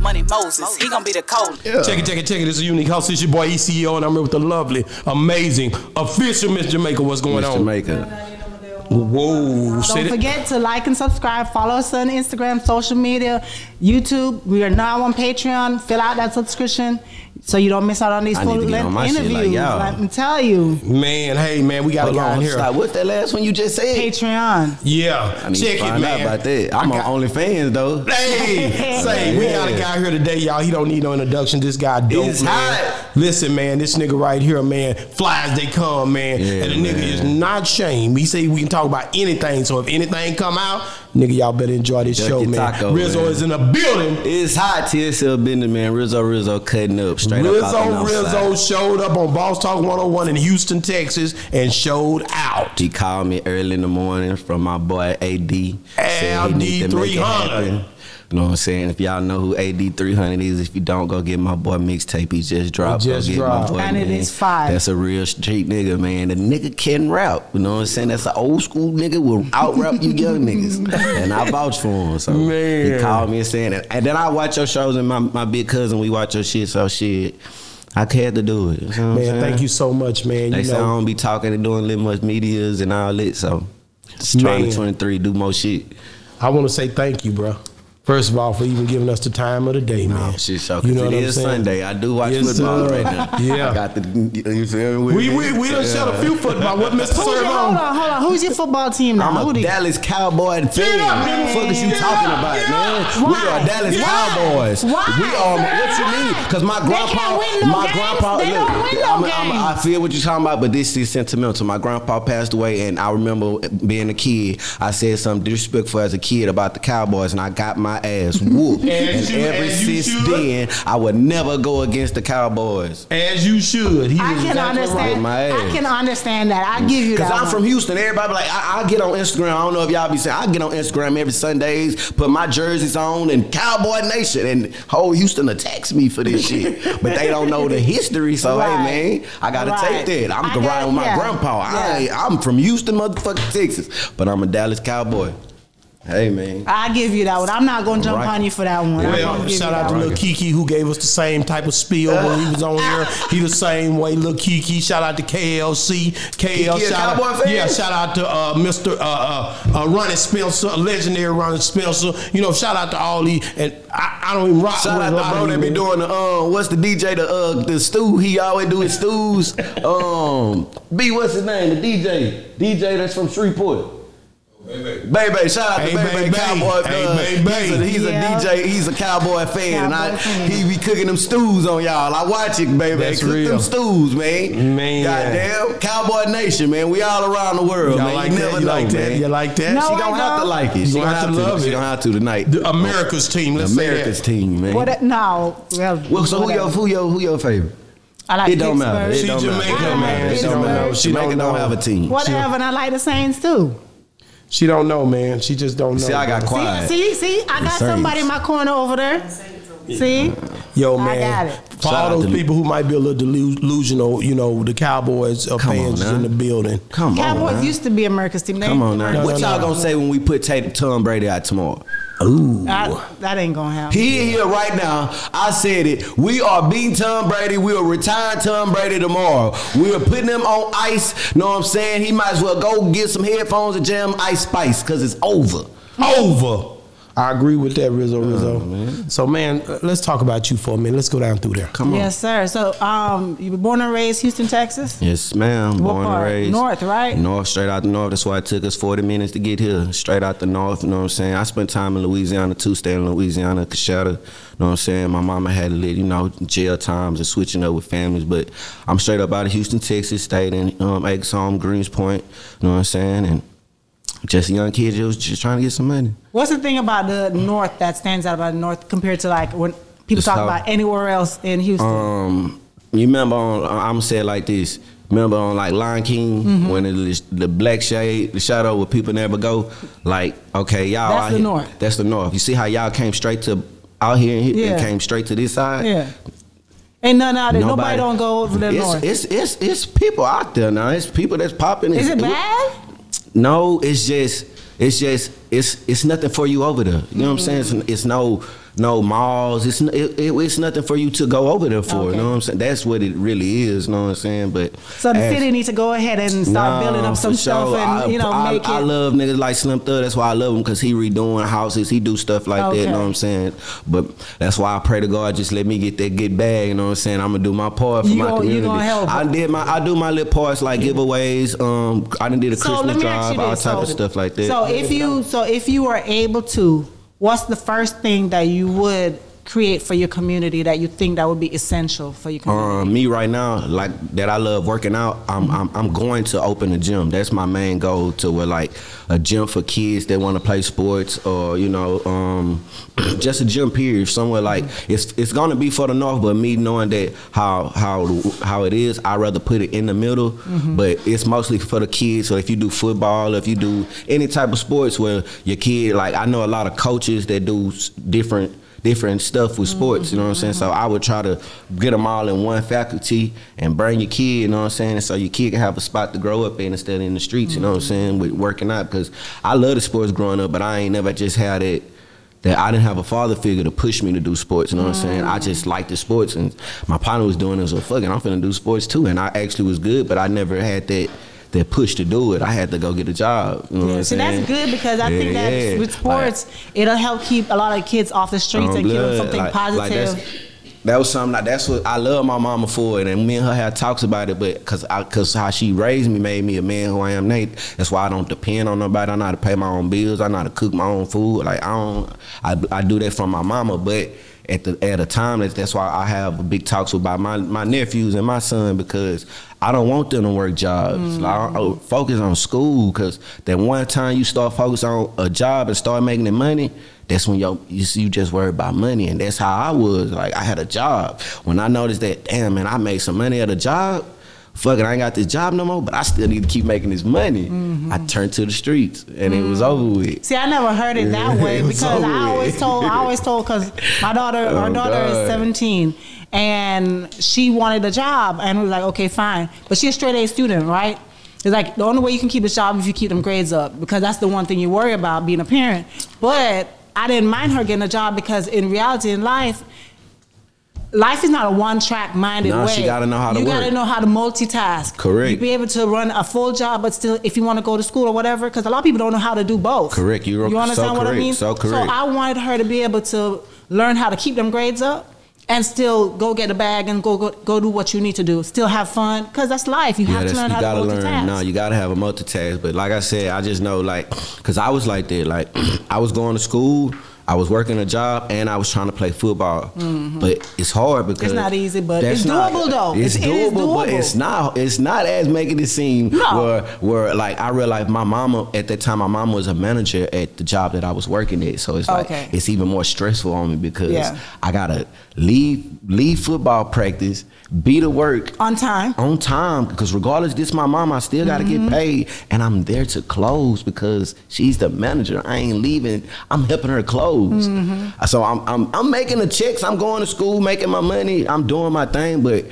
Money Moses, he gonna be the cold. Check it, check it, check it. This is a unique house. It's your boy ECO, and I'm here with the lovely, amazing, official Miss Jamaica. What's going Miss on? Jamaica. Whoa, Don't that- forget to like and subscribe. Follow us on Instagram, social media, YouTube. We are now on Patreon. Fill out that subscription so you don't miss out on these I full to get on length my shit like interviews. Let me tell you, Man, hey man, we got Hold a guy on, here. stop. What's that last one you just said? Patreon. Yeah, I need check to it, man. out about that. I'm I on OnlyFans though. Hey, say we got a guy here today, y'all. He don't need no introduction. This guy dope, It's man. hot. Listen, man, this nigga right here, man, flies they come, man. Yeah, and the nigga man. is not shame. He say we can talk about anything. So if anything come out, Nigga, y'all better enjoy this show, man. Taco, Rizzoo man. is in the building. It's hot TSF Bender, man. Rizzoo Rizzoo cutting up straight Rizzoo, up. Rizzoo Rizzoo showed up on Boss Talk 101 in Houston, Texas, and showed out. He called me early in the morning from my boy AD. AD 300. You know what I'm saying? If y'all know who AD 300 is, if you don't, go get my boy mixtape. He just dropped. He just go get dropped. my boy. And it man. is fire. That's a real street nigga, man. The nigga can rap. You know what I'm saying? That's an old school nigga will out rap you young niggas. And I vouch for him. So Man. he called me and saying that. And then I watch your shows and my, my big cousin, we watch your shit. So shit, I had to do it. You know Man, saying? thank you so much, man. They you say I know, don't be talking and doing little much medias and all that. So it's Man. 2023, do more shit. I want to say thank you, bro. First of all, for even giving us the time of the day, man. Oh, shit, so You you know know what I'm saying? Sunday. I do watch Yes, football sir. right now. Yeah. I got the. You feel me? We we we done shot a few football. What Mr. Who's hold on, hold on. Who's your football team now? I'm Who a do you- Dallas Cowboy fan. up, man. Fuck is you Get talking up, about, get man? up. We are Dallas Why? Cowboys. Why? We are. What you mean? Because my They grandpa, can't win no my grandpa. They don't win no I'm, I'm, I feel what you're talking about, but this is sentimental. My grandpa passed away, and I remember being a kid. I said something disrespectful as a kid about the Cowboys, and I got my ass whooped. As and you- ever as since should. then, I would never go against the Cowboys. As you should. He I is can exactly understand. With my I can understand that. I give you that. Cause I'm one. from Houston. Everybody be like, I, I get on Instagram. I don't know if y'all be saying, I get on Instagram every Sundays, put my jerseys on and Cowboy Nation, and whole Houston attacks me for this shit. But they don't know the history, so Right. hey man, I gotta Right. take that. I'm I riding got- with my yeah. grandpa. I, Yeah. I'm from Houston, motherfucking Texas, but I'm a Dallas Cowboy. Hey man. I give you that one. I'm not gonna jump Right. on you for that one. I'm Well, gonna give shout you out that to one. Lil Keke who gave us the same type of spiel when he was on here. He the same way, Lil Keke. Shout out to KLC. KL, Keke shout Cowboy out, fan? yeah, shout out to uh, Mr. Uh, uh, uh, Ronnie Spencer, legendary Ronnie Spencer. You know, shout out to all these, and I, I don't even rock Shout with out to lot bro of that be doing the um what's the DJ the uh the stew he always do his stews um B what's his name the DJ DJ that's from Shreveport. Baby, shout out to Hey, Baby Baby. Cowboy. Hey, uh, Baby. He's, a, he's Yeah. a DJ. He's a cowboy fan, and I, fan. he be cooking them stews on y'all. I watch it, baby. That's Cook real. them stews, man. Man. goddamn, Cowboy Nation, man. We all around the world, Y'all man. like you that? never You know, like that? man. You like that? No, She I gonna have to like it. You She gonna gonna have have to to. love She it. gonna have to tonight. The America's team. Let's America's that. team, man. What? No. Well, Well, so who your who your who your favorite? I like It don't matter. It She don't matter. Jamaican, It don't man. She It don't don't matter. know. She Jamaica don't don't have a team. Whatever, and I like the Saints too. She don't know, man. She just don't know. See, I got quiet. See, see, see, I got somebody in my corner over there. See, Yo, I man. got it. For Shout all those people who might be a little delusional, you know, the Cowboys uh, Come fans is in the building. Come on, Cowboys man. used to be America's team. They Come on now. What y'all gonna say when we put Tate, Tom Brady out tomorrow? Ooh. I- that ain't gonna happen. He here right now. I said it. We are beating Tom Brady. We are retiring Tom Brady tomorrow. We are putting him on ice. Know what I'm saying? He might as well go get some headphones and jam Ice Spice because it's over. Over. I agree with that, Rizzoo. Rizzoo. So, man, uh, let's talk about you for a minute. Let's go down through there. Come on. Yes, sir. So, um, you were born and raised Houston, Texas. Yes, ma'am. What Born part? and raised North, right? North, straight out the north. That's why it took us 40 minutes to get here. Straight out the north. You know what I'm saying? I spent time in Louisiana too, staying in Louisiana, Coushatta. You know what I'm saying? My mama had to live, you know, jail times and switching up with families. But I'm straight up out of Houston, Texas. Stayed in um, Exxon, Greenspoint. You know what I'm saying? And just a young kid, just, just trying to get some money. What's the thing about the North that stands out about the North compared to like when people talk how- about anywhere else in Houston? Um, you remember on? I'm gonna say it like this. Remember on like Lion King Mm-hmm. when the, the black shade, the shadow where people never go. Like, okay, y'all. That's out the here- north. That's the north. You see how y'all came straight to out here and, Yeah. and came straight to this side. yeah. Ain't none out there. Nobody, don't go over the it's, North. It's it's it's people out there now. It's people that's popping. Is it bad? No, it's just it's just it's it's nothing for you over there. You know what I'm saying? It's, it's no no malls. It's it, it, it's nothing for you to go over there for. Okay. You know what I'm saying? That's what it really is. You know what I'm saying? But So the as- city needs to go ahead and start building up some stuff sure. and you know I, make I, it. I love niggas like Slim Thug. That's why I love him because he redoing houses. He do stuff like that. You know what I'm saying? But that's why I pray to God just let me get that get bag. You know what I'm saying? I'm gonna do my part for You my gon- you community. gonna help. I did my I do my little parts like giveaways. Um, I done did a so Christmas drive, all this. type so, of stuff like that. So if you so if you were able to, what's the first thing that you would create for your community that you think that would be essential for your community? Um, me right now, like that, I love working out. I'm, I'm I'm going to open a gym. That's my main goal to where like a gym for kids that want to play sports or you know um, just a gym period somewhere like it's it's gonna be for the north. But me knowing that how how how it is, I rather put it in the middle. But it's mostly for the kids. So if you do football, if you do any type of sports where your kid like I know a lot of coaches that do different different stuff with sports, you know what I'm saying? So mm-hmm. I would try to get them all in one faculty and bring your kid, you know what I'm saying? So your kid can have a spot to grow up in instead of in the streets, you know what I'm mm-hmm. saying? With working out, because I love the sports growing up, but I ain't never just had it. That I didn't have a father figure to push me to do sports, you know what I'm saying? I just mm-hmm. liked the sports, and my partner was doing it, so fucking, I'm finna do sports too, and I actually was good, but I never had that that push to do it. I had to go get a job. You know what Yeah, I'm so saying? that's good because I think that yeah. with sports, it'll help keep a lot of kids off the streets and give them something Like- positive. like that's- that was something like that's what I love my mama for it, and me and her had talks about it. But cause I, cause how she raised me made me a man who I am now. That's why I don't depend on nobody. I know how to pay my own bills. I know how to cook my own food. Like I don't, I, I do that from my mama. But at the at a time, that's, that's why I have big talks about my my nephews and my son because I don't want them to work jobs. Like, I, I oh, focus on school because that one time you start focusing on a job and start making the money, that's when you you just worry about money, and that's how I was. Like I had a job. When I noticed that, damn man, I made some money at a job. Fuck it, I ain't got this job no more, but I still need to keep making this money. Mm-hmm. I turned to the streets, and it was over mm. with. See, I never heard it that way because I always told, I always told, because my daughter, our Oh, daughter is God. 17, and she wanted a job, and was like, okay, fine, but she's a straight A student, right? It's like the only way you can keep a job is if you keep them grades up, because that's the one thing you worry about being a parent. But I didn't mind her getting a job because in reality, in life. Life is not a one-track minded Nah, way. she gotta know how to You gotta know how to multitask. Correct. You be able to run a full job, but still, if you want to go to school or whatever, because a lot of people don't know how to do both. Correct. You're- you understand so what I mean? So correct. I wanted her to be able to learn how to keep them grades up and still go get a bag and go go, go do what you need to do. Still have fun, because that's life. You Yeah, have to learn you how to learn. multitask. No, you gotta have a multitask. But like I said, I just know like, cause I was like that. Like, I was going to school, I was working a job, and I was trying to play football. But it's hard because Mm-hmm. not easy, but it's doable, though. It's It's- it is doable, but it's not. It's not as making it seem. No. Where, where like I realized my mama at that time, my mama was a manager at the job that I was working at. So it's like Okay. it's even more stressful on me because Yeah. I gotta leave leave football practice, be to work On time. on time because regardless this my mom i still got to Mm-hmm. get paid and i'm there to close because she's the manager i ain't leaving i'm helping her close Mm-hmm. so I'm, I'm i'm making the checks i'm going to school making my money i'm doing my thing but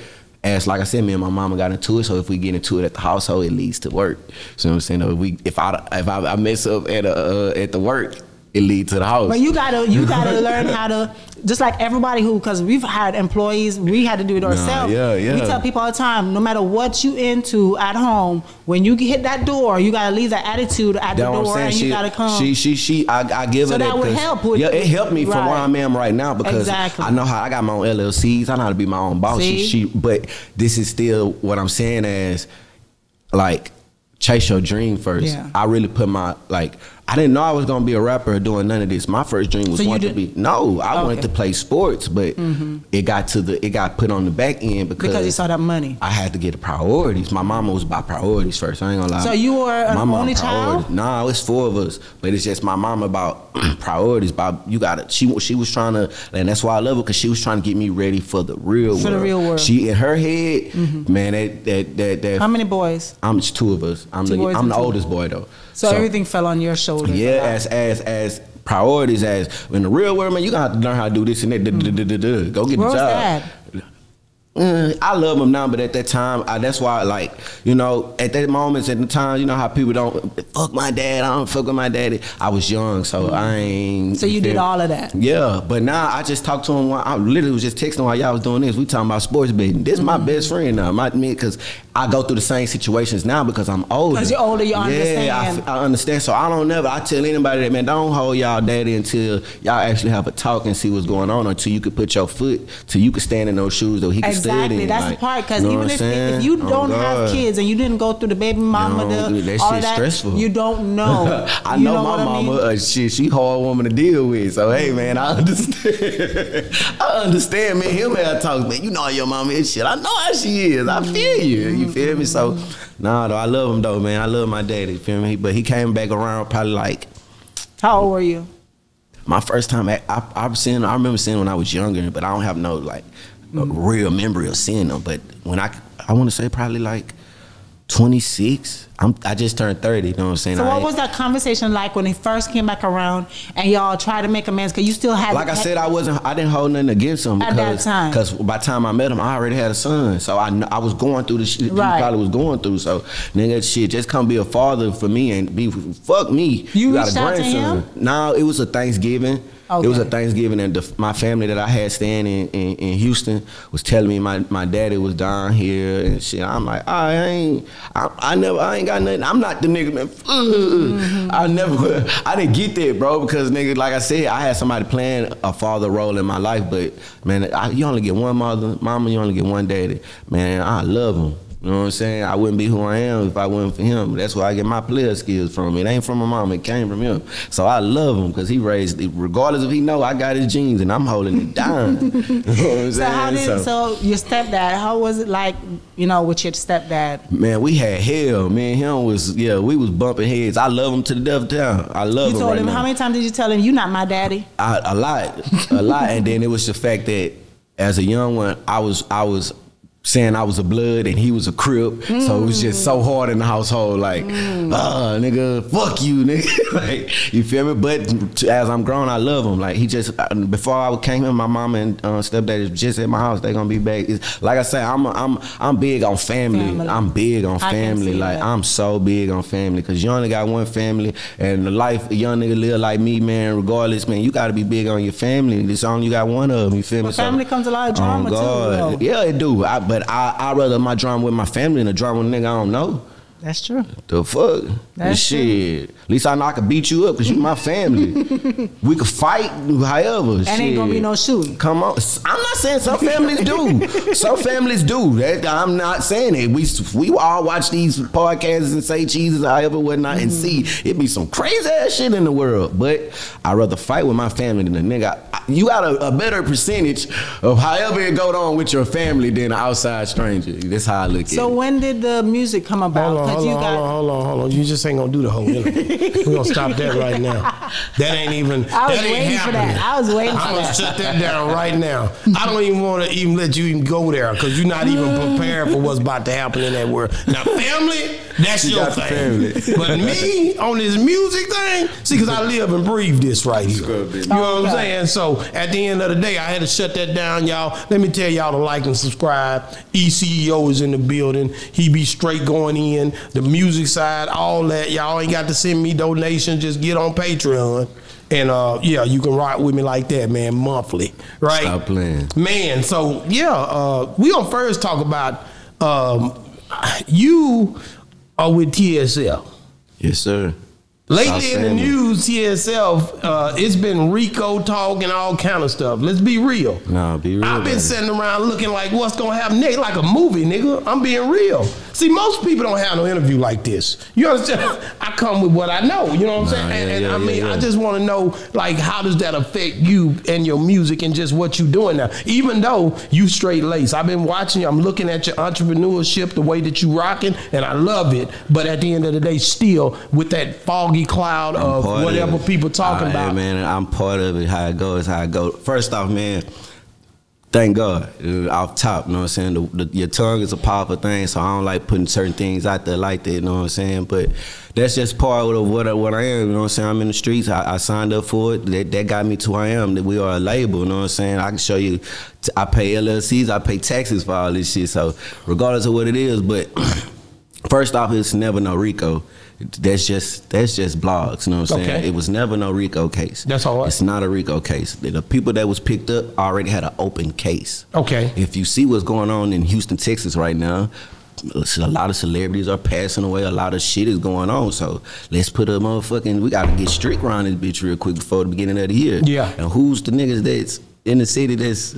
as like I said, me and my mama got into it. So if we get into it at the household, it leads to work. So you know what I'm saying, if we if I if I, I mess up at a, uh, at the work, it leads to the house. But you gotta you gotta learn how to just like everybody who because we've had employees we had to do it ourselves. yeah, yeah. We tell people all the time, no matter what you into at home, when you hit that door, you gotta leave that attitude at the what I'm door and she, you gotta come. She, she, she. I, I give So her that. that would help with- yeah, it helped me from where I am right now because Exactly. I know how I got my own LLCs. I know how to be my own boss. She, she, but this is still what I'm saying as like chase your dream first. Yeah. I really put my like. I didn't know I was gonna be a rapper or doing none of this. My first dream was So wanting to be no. I wanted to play sports, but it got to the it got put on the back end because because you saw that money. I had to get the priorities. My mama was about priorities first. I ain't gonna lie. So you were an My mom only child? Nah, it's four of us, but it's just my mom about priorities. About you got to She she was trying to, and that's why I love her because she was trying to get me ready for the real world. For world. the real world. Mm-hmm. She in her head, man. That that that that. How many boys? I'm just two of us. I'm Two the I'm the oldest boy though. So, everything fell on your shoulders. Yeah, as as as priorities as in the real world, man. You gonna have to learn how to do this and that. Mm-hmm. duh. Go get Where the job. Mm, I love him now, but at that time, I, that's why, like, you know, at that moments, at the time, you know how people don't fuck my dad, I don't fuck with my daddy. I was young, so I mm-hmm. ain't. So you did all of that. Yeah, but now I just talked to him. While, I literally was just texting while y'all was doing this. We talking about sports betting. This my mm-hmm. best friend now, my me, because I go through the same situations now because I'm older. Because you're older, you yeah, I, understand. I understand. So I don't never. I tell anybody that man, don't hold y'all daddy until y'all actually have a talk and see what's going on, until you could put your foot, till you could stand in those shoes, though he can stand in. Exactly, that's like, the part. Because you know even if, if you Oh, don't have kids and you didn't go through the baby mama, No, the, that all that, stressful. you don't know. I You know, what my I mean? mama, uh, shit, she hard woman to deal with. So hey, man, I understand. I understand, man. Him and I talk, man. You know how your mama is shit. I know how she is. I feel you. You feel me? So, mm-hmm. nah, though, I love him though, man. I love my daddy. Feel me? But he came back around probably like How old were you? my first time. I, I I've seen. I remember seeing when I was younger, but I don't have no like a mm-hmm. real memory of seeing them. But when I I want to say probably like. 26. I'm I just turned 30, you know what I'm saying? So what was that conversation like when he first came back around and y'all tried to make amends? Because you still had like I said, I wasn't. I didn't hold nothing against him At that because time. because by the time I met him, I already had a son. So I I was going through the shit that Right. he probably was going through. So nigga, shit, just come be a father for me and be fuck me. You got a grandson. Now? It was a Thanksgiving. It was a Thanksgiving, and the, my family that I had staying in, in, in Houston was telling me my, my daddy was down here and shit. I'm like, I ain't, I, I never, I ain't got nothing. I'm not the nigga, man. Mm-hmm. I never, I didn't get that, bro, because nigga, like I said, I had somebody playing a father role in my life, but man, I, you only get one mother, mama, you only get one daddy. Man, I love him. You know what I'm saying? I wouldn't be who I am if I wasn't for him. That's where I get my player skills from. It ain't from my mom. It came from him. So I love him because he raised, regardless if he know I got his genes and I'm holding it down. you know what I'm So how did so your stepdad? How was it like? You know, with your stepdad? Man, we had hell. Me and him was yeah, we was bumping heads. I love him to the death down. I love him. You told right him now. how many times did you tell him you not my daddy? I, a lot, a lot, and then it was the fact that as a young one, I was I was saying I was a blood and he was a crip, so it was just so hard in the household. Like, ah, nigga, fuck you, nigga. like, you feel me? But as I'm grown, I love him. Like he just uh, before I came in, my mama and uh, stepdad is just at my house. They gonna be back. It's, like I said, I'm I'm I'm big on family. Family. I'm big on family. Like that. I'm so big on family because you only got one family, and the life a young nigga live like me, man. Regardless, man, you got to be big on your family. It's only you got one of them. You feel me? Well, family comes a lot of drama, too, though. Yeah, it do. I, but I I rather my drama with my family than a drama with a nigga I don't know. That's true. The fuck? That's shit. At least I know I can beat you up because you my family. we could fight, however. And ain't gonna be no shooting. Come on, I'm not saying some families do. some families do. That, I'm not saying it. We we all watch these podcasts and say Jesus, however, whatnot, and see mm-hmm. it be some crazy ass shit in the world. But I'd rather fight with my family than a nigga. I- You got a, a better percentage of however it go on with your family than an outside stranger. That's how I look So at it. So when did the music come about? Hold on, 'Cause you on, got. hold on, hold on, hold on. You just ain't gonna do the whole interview. We're gonna stop that right now. That ain't even. I was waiting for that. I was waiting for that. I'm gonna shut that down right now. I don't even want to even let you even go there because you're not even prepared for what's about to happen in that world. Now, family, that's You your thing. family. But me on this music thing, see, because I live and breathe this right here. good. You know what I'm saying? So at the end of the day, I had to shut that down, y'all. Let me tell y'all to like and subscribe. ECEO is in the building. He be straight going in. The music side, all that. Y'all ain't got to send me donations. Just get on Patreon. And uh, yeah, you can rock with me like that, man, monthly, right? Stop playing. Man, so yeah, uh, we gonna first talk about um, you are with TSF. Yes, sir. Lately in the news, TSF, uh, it's been Rico talk and all kind of stuff. Let's be real. Nah, be real. I've been sitting around looking like what's gonna happen next, like a movie, nigga. I'm being real. See, most people don't have no interview like this. You understand? I come with what I know. You know what I'm Nah, saying? yeah, and and yeah, I mean, yeah, I just want to know, like, how does that affect you and your music and just what you doing now? Even though you straight lace, I've been watching you. I'm looking at your entrepreneurship, the way that you rocking, and I love it. But at the end of the day, still with that foggy cloud I'm of whatever it. people talking yeah, about. man. I'm part of it. How it goes, how it go. First off, man, Thank God, uh, off top, you know what I'm saying? The, the, your tongue is a powerful thing, so I don't like putting certain things out there like that, you know what I'm saying? But that's just part of what I, what I am, you know what I'm saying? I'm in the streets, I, I signed up for it, that, that got me to who I am, that we are a label, you know what I'm saying? I can show you, I pay LLCs, I pay taxes for all this shit, so regardless of what it is, but first off, it's never no RICO. That's just that's just blogs, you know what I'm saying? Okay. It was never no RICO case. That's all right. It's not a RICO case. The the people that was picked up already had an open case. Okay. If you see what's going on in Houston, Texas right now, a lot of celebrities are passing away. A lot of shit is going on. So let's put a motherfucking. We got to get strict around this bitch real quick before the beginning of the year. Yeah. And who's the niggas that's in the city that's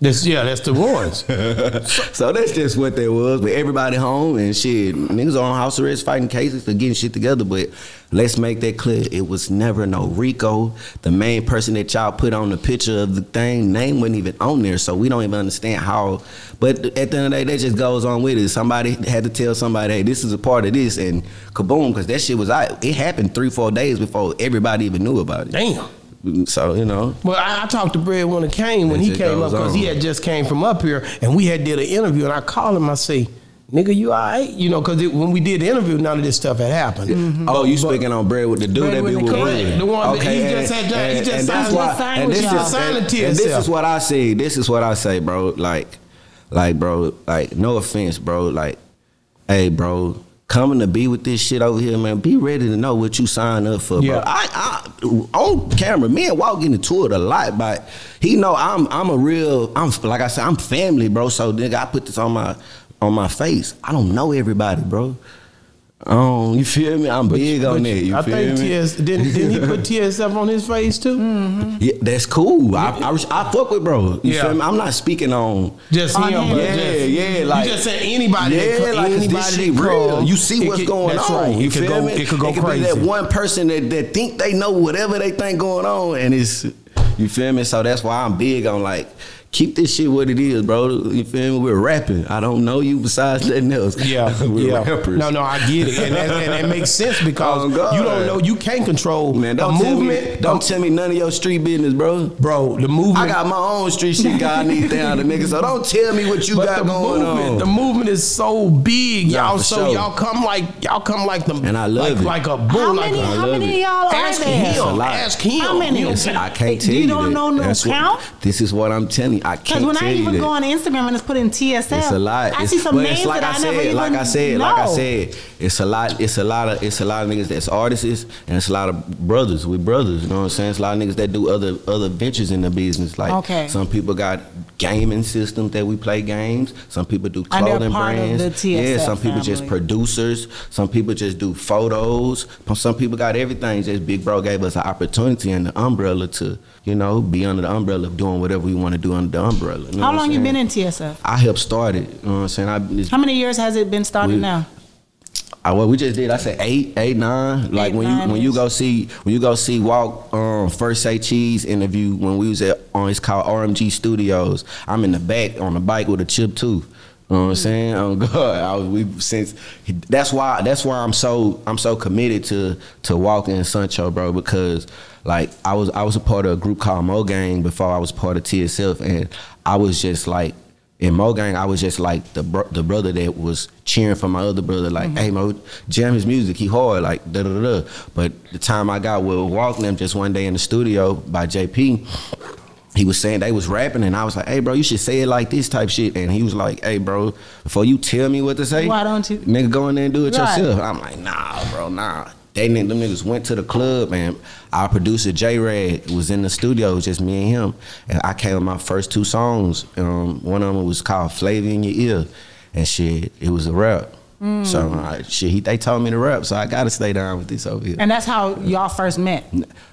That's yeah, that's the ones. so that's just what that was. But everybody home and shit, niggas are on house arrest fighting cases for getting shit together. But let's make that clear. It was never no Rico. The main person that y'all put on the picture of the thing, name wasn't even on there. So we don't even understand how. But at the end of the day, that just goes on with it. Somebody had to tell somebody, hey, this is a part of this, and kaboom, because that shit was out. It happened three, four days before everybody even knew about it. Damn. So you know. Well, I, I talked to Bread when it came when It he came up because he had just came from up here and we had did an interview and I called him. I say, "Nigga, you alright?" You know, because when we did the interview, none of this stuff had happened. Mm-hmm. Oh, you speaking on bread with the dude that be with with the Correct. Wood. The one that he just had done- he just and that's signed- why- signed and this y'all. is- Signed and- and this is what I say. This is what I say, bro. Like, like, bro. Like, no offense, bro. Like, hey, bro. Coming to be with this shit over here, man. Be ready to know what you sign up for, Yeah. bro. I, I on camera, me and Walt get into it a lot, but he know I'm I'm a real I'm like I said I'm family, bro. So nigga, I put this on my on my face. I don't know everybody, bro. Um, you feel me? I'm big on But that. You I feel think me? TS didn't, didn't he put TSF on his face too? Yeah, that's cool. I, I, I fuck with bro. You Yeah. feel me? I'm not speaking on. Just him, him. Yeah, just, yeah, like- you just said anybody. Yeah, that co- like 'cause anybody this shit real. come, You see what's could- going that's on. Right. You It could feel go. me? It could go be crazy. that one person that, that think they know whatever they think going on, and it's you feel me. So that's why I'm big on like keep this shit what it is, bro. You feel me? We're rapping. I don't know you besides nothing else. Yeah, we're yeah. rappers. No, no, I get it, and, that, and it makes sense oh, because Oh, you don't know, you can't control Man, don't the tell movement. me, don't tell me none of your street business, bro. bro. The movement. I got my own street shit God need down the nigga. So don't tell me what you but got the going movement, on. the movement is so big, Nah, y'all. So sure. y'all come like y'all come like the And I love like, it. like a bull. How like many? a, How many of y'all are Ask there? A him. lot. Ask him. How many? You I'm It's- saying? I can't tell You you. don't know no count? this is what I'm telling you. I Because can't when tell I even go on Instagram and it's put in TSF, It's a lot. I It's- see some names like that I I, said, never even like I said, like I know. said, it's a lot. It's a lot of it's a lot of niggas that's artists, and it's a lot of brothers. We brothers. You know what I'm saying? It's a lot of niggas that do other other ventures in the business. Like Okay. some people got gaming systems that we play games. Some people do clothing brands. yeah, some people just producers. Some people just do photos. Some people got everything. Just Big Bro gave us an opportunity and the umbrella to, you know, be under the umbrella of doing whatever we want to do under the umbrella. You know How long you been in TSF? I helped start it. You know what I'm saying? I, How many years has it been started We- now? I, well, we just did. I said eight, eight, nine. Like Eight, when nine you when you go see when you go see Walk um, first say cheese interview when we was at on it's called RMG Studios. I'm in the back on the bike with a chip too. You know what I'm saying? Oh God, I was, we since that's why that's why I'm so I'm so committed to to walking and Sancho, bro, because like I was I was a part of a group called Mo Gang before I was part of TSF, and I was just like in Mo Gang, I was just like the bro- the brother that was cheering for my other brother, like, mm-hmm. hey Mo, jam his music, he hard, like da da da. But the time I got with Walk them just one day in the studio by JP, he was saying they was rapping, and I was like, hey bro, you should say it like this type shit. And he was like, hey bro, before you tell me what to say, Why don't you- nigga go in there and do it Right. yourself? I'm like, nah, bro, nah. They them niggas went to the club and our producer J Rag was in the studio, just me and him. And I came with my first two songs. Um, one of them was called Flavor in Your Ear. And shit, it was a rap. Mm. So I, shit, he, they told me to rap, so I gotta stay down with this over here. And that's how y'all first met.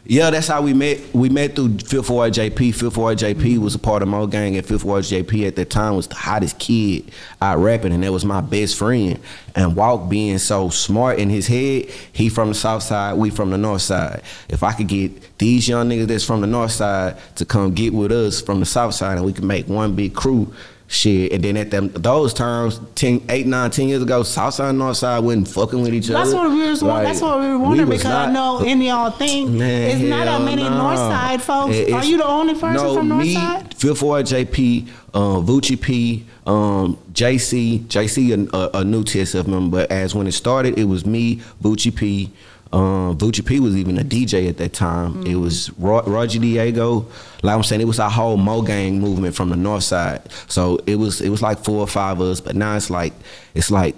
Yeah, that's how we met. We met through Fifth Ward JP. Fifth Ward JP mm-hmm. was a part of Mo Gang, and Fifth Ward JP at that time was the hottest kid out rapping, and that was my best friend. And Walk being so smart in his head, he from the south side, we from the north side. If I could get these young niggas that's from the north side to come get with us from the south side, and we could make one big crew. Shit, and then at them those times, 10, 8, 9, 10 years ago, Southside and Northside wasn't fucking with each other. That's other. what we was. Like, that's what we were we wondering was because I not- know in y'all think Man, it's not that many nah. Northside folks. Are you the only person no, from me, Northside? Fifth Ward JP, um, Vucci P, um, JC, JC a, a, a new TSF member, but as when it started, it was me, Vucci P. Um, Vucci P was even a DJ at that time. It was Ro- Roger Diego. Like I'm saying, it was our whole Mo Gang movement from the north side. So it was it was like four or five of us, but now it's like it's like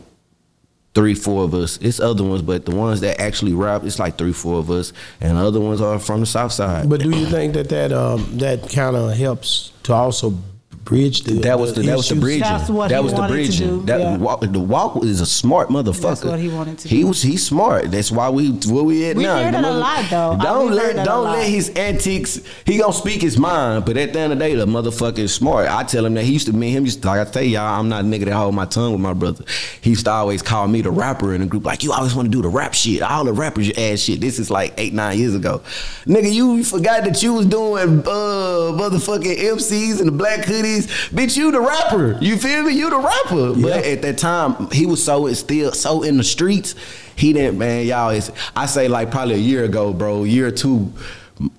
three, four of us. It's other ones, but the ones that actually rap, it's like three, four of us, and the other ones are from the south side. But do you think that that um, that kind of helps to also bridge the That was the, that was the issues? bridging. That's what that he was the wanted to bridging. That yeah. walk, the walk is a smart motherfucker. That's what he wanted to He do. was he's smart. That's why we where we at We now. heard The it a lot, though. Don't we let don't let his antics. He gonna speak his mind, but at the end of the day, the motherfucker is smart. I tell him that he used to me him used to, like I tell y'all, I'm not a nigga that hold my tongue with my brother. He used to always call me the rapper in the group. Like you always want to do the rap shit. All the rappers you ass shit. This is like eight nine years ago, nigga. You forgot that you was doing uh motherfucking MCs and the black hoodies. Bitch, you the rapper. You feel me? You the rapper. But at that time, he was so still so in the streets. He didn't, man. Y'all is. I say like probably a year ago, bro. Year two,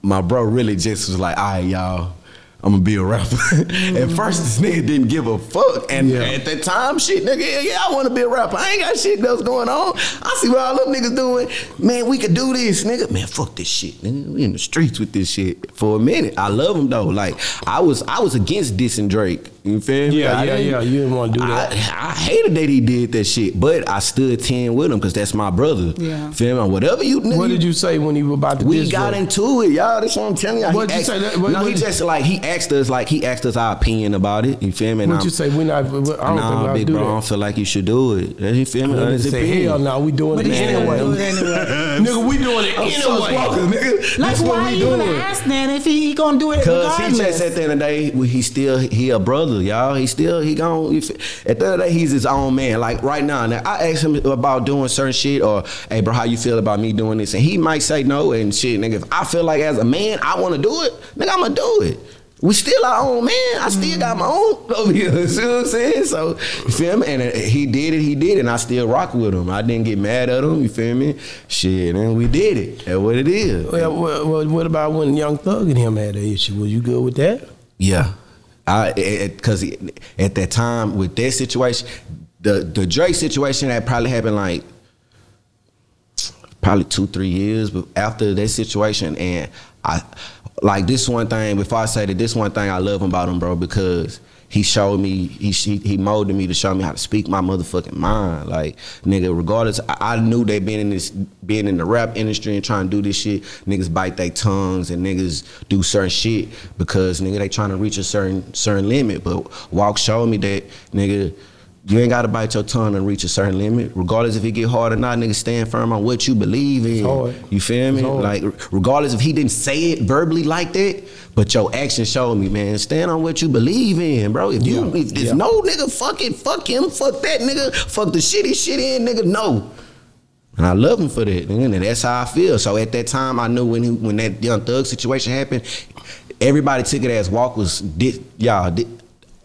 my bro really just was like, all right, y'all. I'm gonna be a rapper. At first, this nigga didn't give a fuck, and Yeah. at that time, shit, nigga, yeah, yeah, I want to be a rapper. I ain't got shit else going on. I see what all them niggas doing. Man, we could do this, nigga. Man, fuck this shit, nigga. We in the streets with this shit for a minute. I love him though. Like I was, I was against dissing Drake. You feel me? Yeah, I yeah, didn't- yeah. You didn't wanna do that. I, I hated that he did that shit, but I stood ten with him because that's my brother. Yeah. Feel me? Whatever you. Nigga, What did you say when he was about to do it? we got Drake? into it, y'all. That's what I'm telling y'all. What'd He you asked- say? That- what- no, he what- just like he asked us, like he asked us our opinion about it. You feel me? And What I'm- you say? We not. I don't Nah, I'll big do bro, I don't feel like you should do it. You feel me? Nigga Honest say, opinion. hell no, we doing But it anyway. do it anyway. Nigga, we doing it anyway. smoking, nigga. Like, That's what why we even doing. ask then if he, he gonna do it Cause he regardless? just at the end of the day, we- he still he a brother, y'all. He still he gon' if, at the end of the day he's his own man. Like right now, now I ask him about doing certain shit or hey bro, how you feel about me doing this? And he might say no and shit, nigga. If I feel like as a man I wanna do it, nigga, I'ma do it. We still our own man. I still got my own over here. You see what I'm saying? So you feel me? And uh, he did it, he did it, and I still rock with him. I didn't get mad at him. You feel me? Shit, and we did it. That's what it is. Well, well, well, what about when Young Thug and him had an issue? Were you good with that? Yeah, I because at that time with that situation, the the Drake situation that probably happened like probably two three years, after that situation, and I like this one thing. Before I say that, this one thing I love about him, bro, because. He showed me, he, he molded me to show me how to speak my motherfucking mind. Like nigga, regardless, I, I knew they been in this, being in the rap industry and trying to do this shit. Niggas bite their tongues and niggas do certain shit because nigga they trying to reach a certain certain limit. But Walk showed me that nigga. You ain't gotta bite your tongue and reach a certain limit, regardless if it get hard or not. Nigga, stand firm on what you believe in. You feel me? Like, regardless if he didn't say it verbally like that, but your action showed me, man. Stand on what you believe in, bro. If you, Yeah, if there's yeah. no nigga, fuck it, fuck him, fuck that nigga, fuck the shitty shit in, nigga, no. And I love him for that, nigga, and that's how I feel. So at that time, I knew when he, when that Young Thug situation happened, everybody took it as Walk was, di- y'all, di-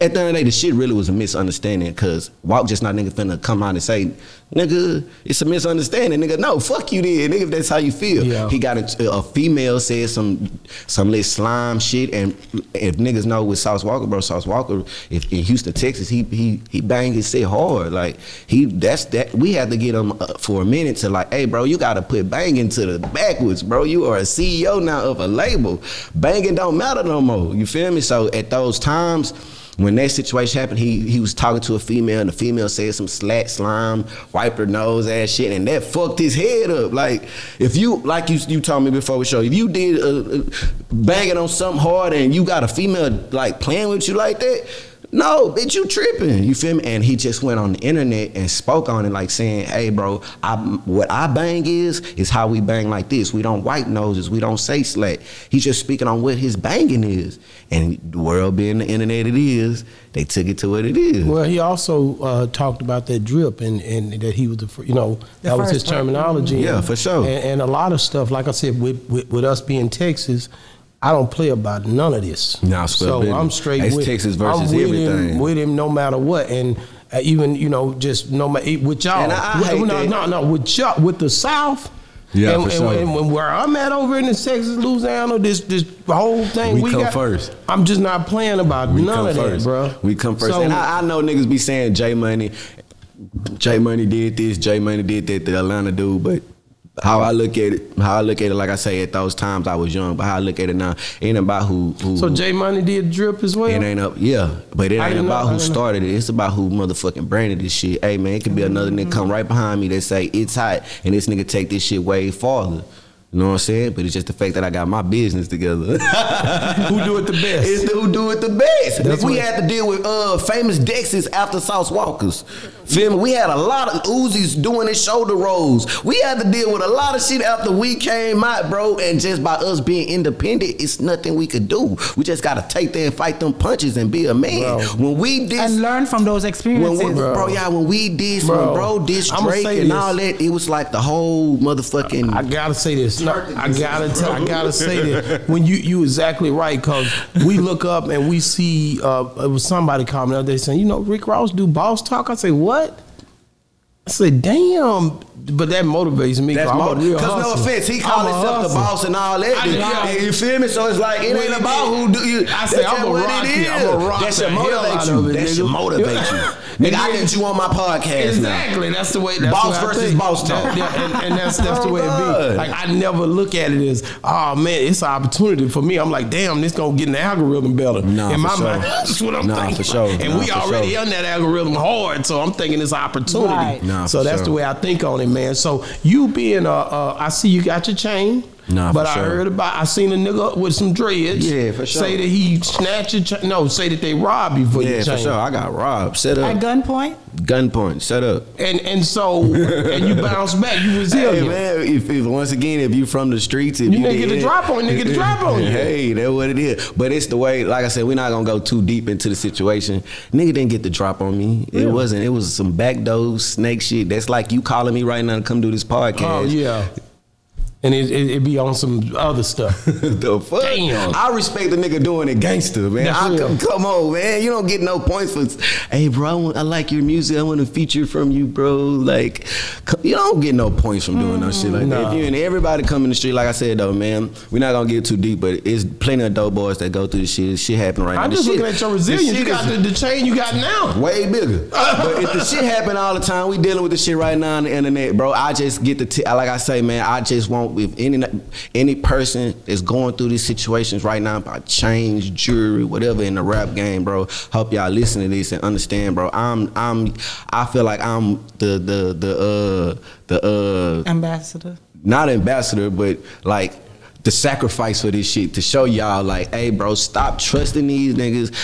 at the end of the day, the shit really was a misunderstanding because Walk just not nigga finna come out and say, nigga, it's a misunderstanding. Nigga, no, fuck you then, nigga, if that's how you feel. Yeah. He got a, a female said some some little slime shit, and if niggas know with Sauce Walka, bro, Sauce Walka, if in Houston, Texas, he he he banged his shit hard. Like he that's that we had to get him for a minute to like, hey, bro, you got to put banging to the backwards, bro. You are a CEO now of a label. Banging don't matter no more. You feel me? So at those times when that situation happened, he he was talking to a female, and the female said some slat slime, wiped her nose ass shit, and that fucked his head up. Like if you like you you told me before we show, if you did banging on something hard and you got a female like playing with you like that. No, bitch, you tripping. You feel me? And he just went on the internet and spoke on it, like saying, "Hey, bro, I, what I bang is is how we bang like this. We don't wipe noses. We don't say slat. He's just speaking on what his banging is. And the world being the internet, it is. They took it to what it is. Well, he also uh, talked about that drip and, and that he was the fir- you know that was his terminology. Yeah, And- for sure. And, and a lot of stuff, like I said, with, with with us being Texas, I don't play about none of this. Nah, so. I'm straight It's with Texas versus I'm with everything. Him, with him no matter what, and uh, even you know just no matter with y'all. And I- I With- no, that. no, no, with y'all with the South. Yeah, and, for and- sure. and when where I'm at over in the Texas, Louisiana, this this whole thing We we, come got, first. I'm just not playing about We none of that, first, bro. We come first, So, and I, I know niggas be saying J Money, J Money did this, J Money did that, the Atlanta dude, but. How I look at it, how I look at it, like I say, at those times I was young, but how I look at it now, it ain't about who. who so Jay Money did drip as well. It ain't up, yeah, but it ain't didn't know- about who know. started it. It's about who motherfucking branded this shit. Hey man, it could be another nigga come right behind me that say it's hot, and this nigga take this shit way farther. You know what I'm saying? But it's just the fact that I got my business together. Who do it the best? It's the who do it the best. That's we had to deal with uh, famous Dexys after South Walkers. Feel me? We had a lot of Uzis doing his shoulder rolls. We had to deal with a lot of shit after we came out, bro. And just by us being independent, it's nothing we could do. We just gotta take there and fight them punches and be a man. Bro. When we did and learn from those when experiences. we, bro. yeah, when we did, Bro, when bro, this I'ma Drake and this. all that, it was like the whole motherfucking. I gotta say this. No, I gotta. T- I gotta say this. When you you exactly right, cause we look up and we see uh, it was somebody commenting the other day saying, you know, Rick Ross do boss talk. I say what? I said, damn. But that motivates me. That's cause mo- I'm a real Cause no offense, he I'm called a himself the boss and all that. I- you feel me? So it's like it ain't about who do you. I say, I'ma what rock you. I'ma rock that should motivate you. That should motivate you. And Nigga, I get you on my podcast now. Exactly. That's the way. That's Boss the versus boss talk. That- and, and that's that's the Oh, way it be. Like I never look at it as, oh man, it's an opportunity for me. I'm like, damn, this gonna get an algorithm better. Nah, in my sure. mind, that's what I'm Nah, thinking. for sure. And Nah, we already sure. in that algorithm hard, so I'm thinking it's an opportunity. Right. Nah, so that's sure. the way I think on it, man. So you being a, uh, I see you got your chain. Nah, but for I sure. heard about. I seen a nigga with some dreads. Yeah, for sure. Say that he snatched your chain. No, say that they robbed you for your Yeah, chain. for sure. I got robbed. Set up At up. gunpoint, Gunpoint. Set up. And and so and you bounce back. You Hey resilient. man, if, if once again, if you from the streets, if You you, nigga get the drop on you, nigga get the drop on you. Hey, that's what it is. But it's the way. Like I said, we're not gonna go too deep into the situation. Nigga didn't get the drop on me. It wasn't. It was some backdoor snake shit. That's like you calling me right now to come do this podcast. Oh yeah. And it, it, it be on some other stuff. the fuck? Damn. I respect the nigga doing it gangster, man. I, come, come on, man. You don't get no points for, hey, bro, I, want, I like your music. I want a feature from you, bro. Like, you don't get no points from doing no shit like that. If you and everybody come in the street, like I said, though, man, we're not gonna get too deep, but it's plenty of dope boys that go through this shit. This shit happen right now. I'm just shit- looking at your resilience. You got the, the chain you got now. Way bigger. but if the shit happen all the time, we dealing with the shit right now on the internet, bro. I just get the t- like I say, man. I just want if any any person that's going through these situations right now about change, jewelry, whatever in the rap game, bro. Hope y'all listen to this and understand, bro. I'm I'm I feel like I'm the the the uh the uh ambassador. not ambassador, but like the sacrifice for this shit to show y'all like, hey, bro, stop trusting these niggas.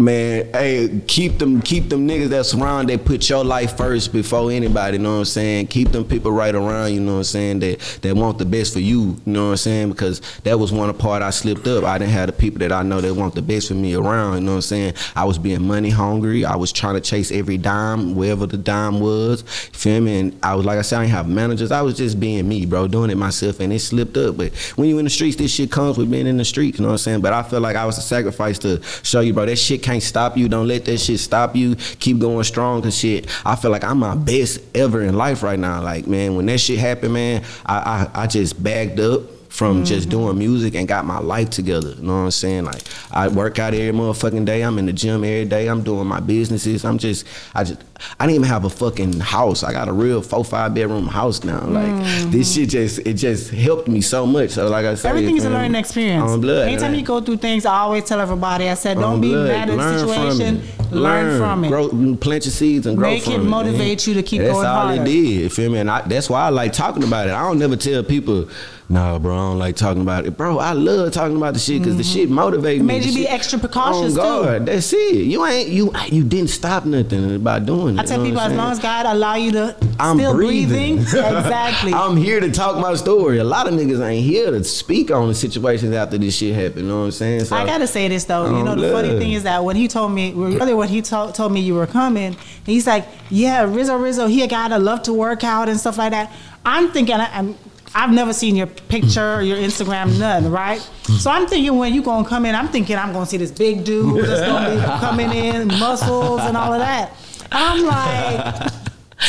Man, hey, keep them, keep them niggas that's around They put your life first before anybody. You know what I'm saying? Keep them people right around. You know what I'm saying? That that want the best for you. You know what I'm saying? Because that was one part I slipped up. I didn't have the people that I know that want the best for me around. You know what I'm saying? I was being money hungry. I was trying to chase every dime, wherever the dime was. Feel me? And I was like I said, I didn't have managers. I was just being me, bro, doing it myself, and it slipped up. But when you in the streets, this shit comes with being in the streets. You know what I'm saying? But I feel like I was a sacrifice to show you, bro. That shit can't stop you. Don't let that shit stop you. Keep going strong and shit. I feel like I'm my best ever in life right now. Like man, when that shit happened, man, I I, I just bagged up from just mm-hmm. doing music and got my life together. You know what I'm saying? Like I work out every motherfucking day. I'm in the gym every day. I'm doing my businesses. I'm just I just I didn't even have a fucking house. I got a real four five bedroom house now. Like mm. this shit just it just helped me so much. So like I said, Everything's a learning experience. On blood. Anytime you go through things, I always tell everybody, I said, don't be blood. mad at the Learn from situation. it. Learn, from it. Grow, plant your seeds and grow Make from it it. man. motivate you to keep that's going all harder. it did. You feel me? And I, that's why I like talking about it. I don't never tell people, no, bro, I don't like talking about it. Bro, I love talking about the shit because the mm-hmm. shit motivates me. made you be extra precautious, oh, too. God, That's it. You ain't you you didn't stop nothing by doing it. I tell people, as long as God allow you to I'm still breathing. breathing, exactly. I'm here to talk my story. A lot of niggas ain't here to speak on the situations after this shit happened. You know what I'm saying? So, I gotta say this though. You know, the funny thing is that when he told me, earlier when he told told me you were coming, he's like, "Yeah, Rizzoo, Rizzoo, he a guy that love to work out and stuff like that." I'm thinking, I'm I've never seen your picture or your Instagram, none, right? So I'm thinking when you gonna come in, I'm thinking I'm gonna see this big dude that's gonna be coming in, muscles and all of that. I'm like,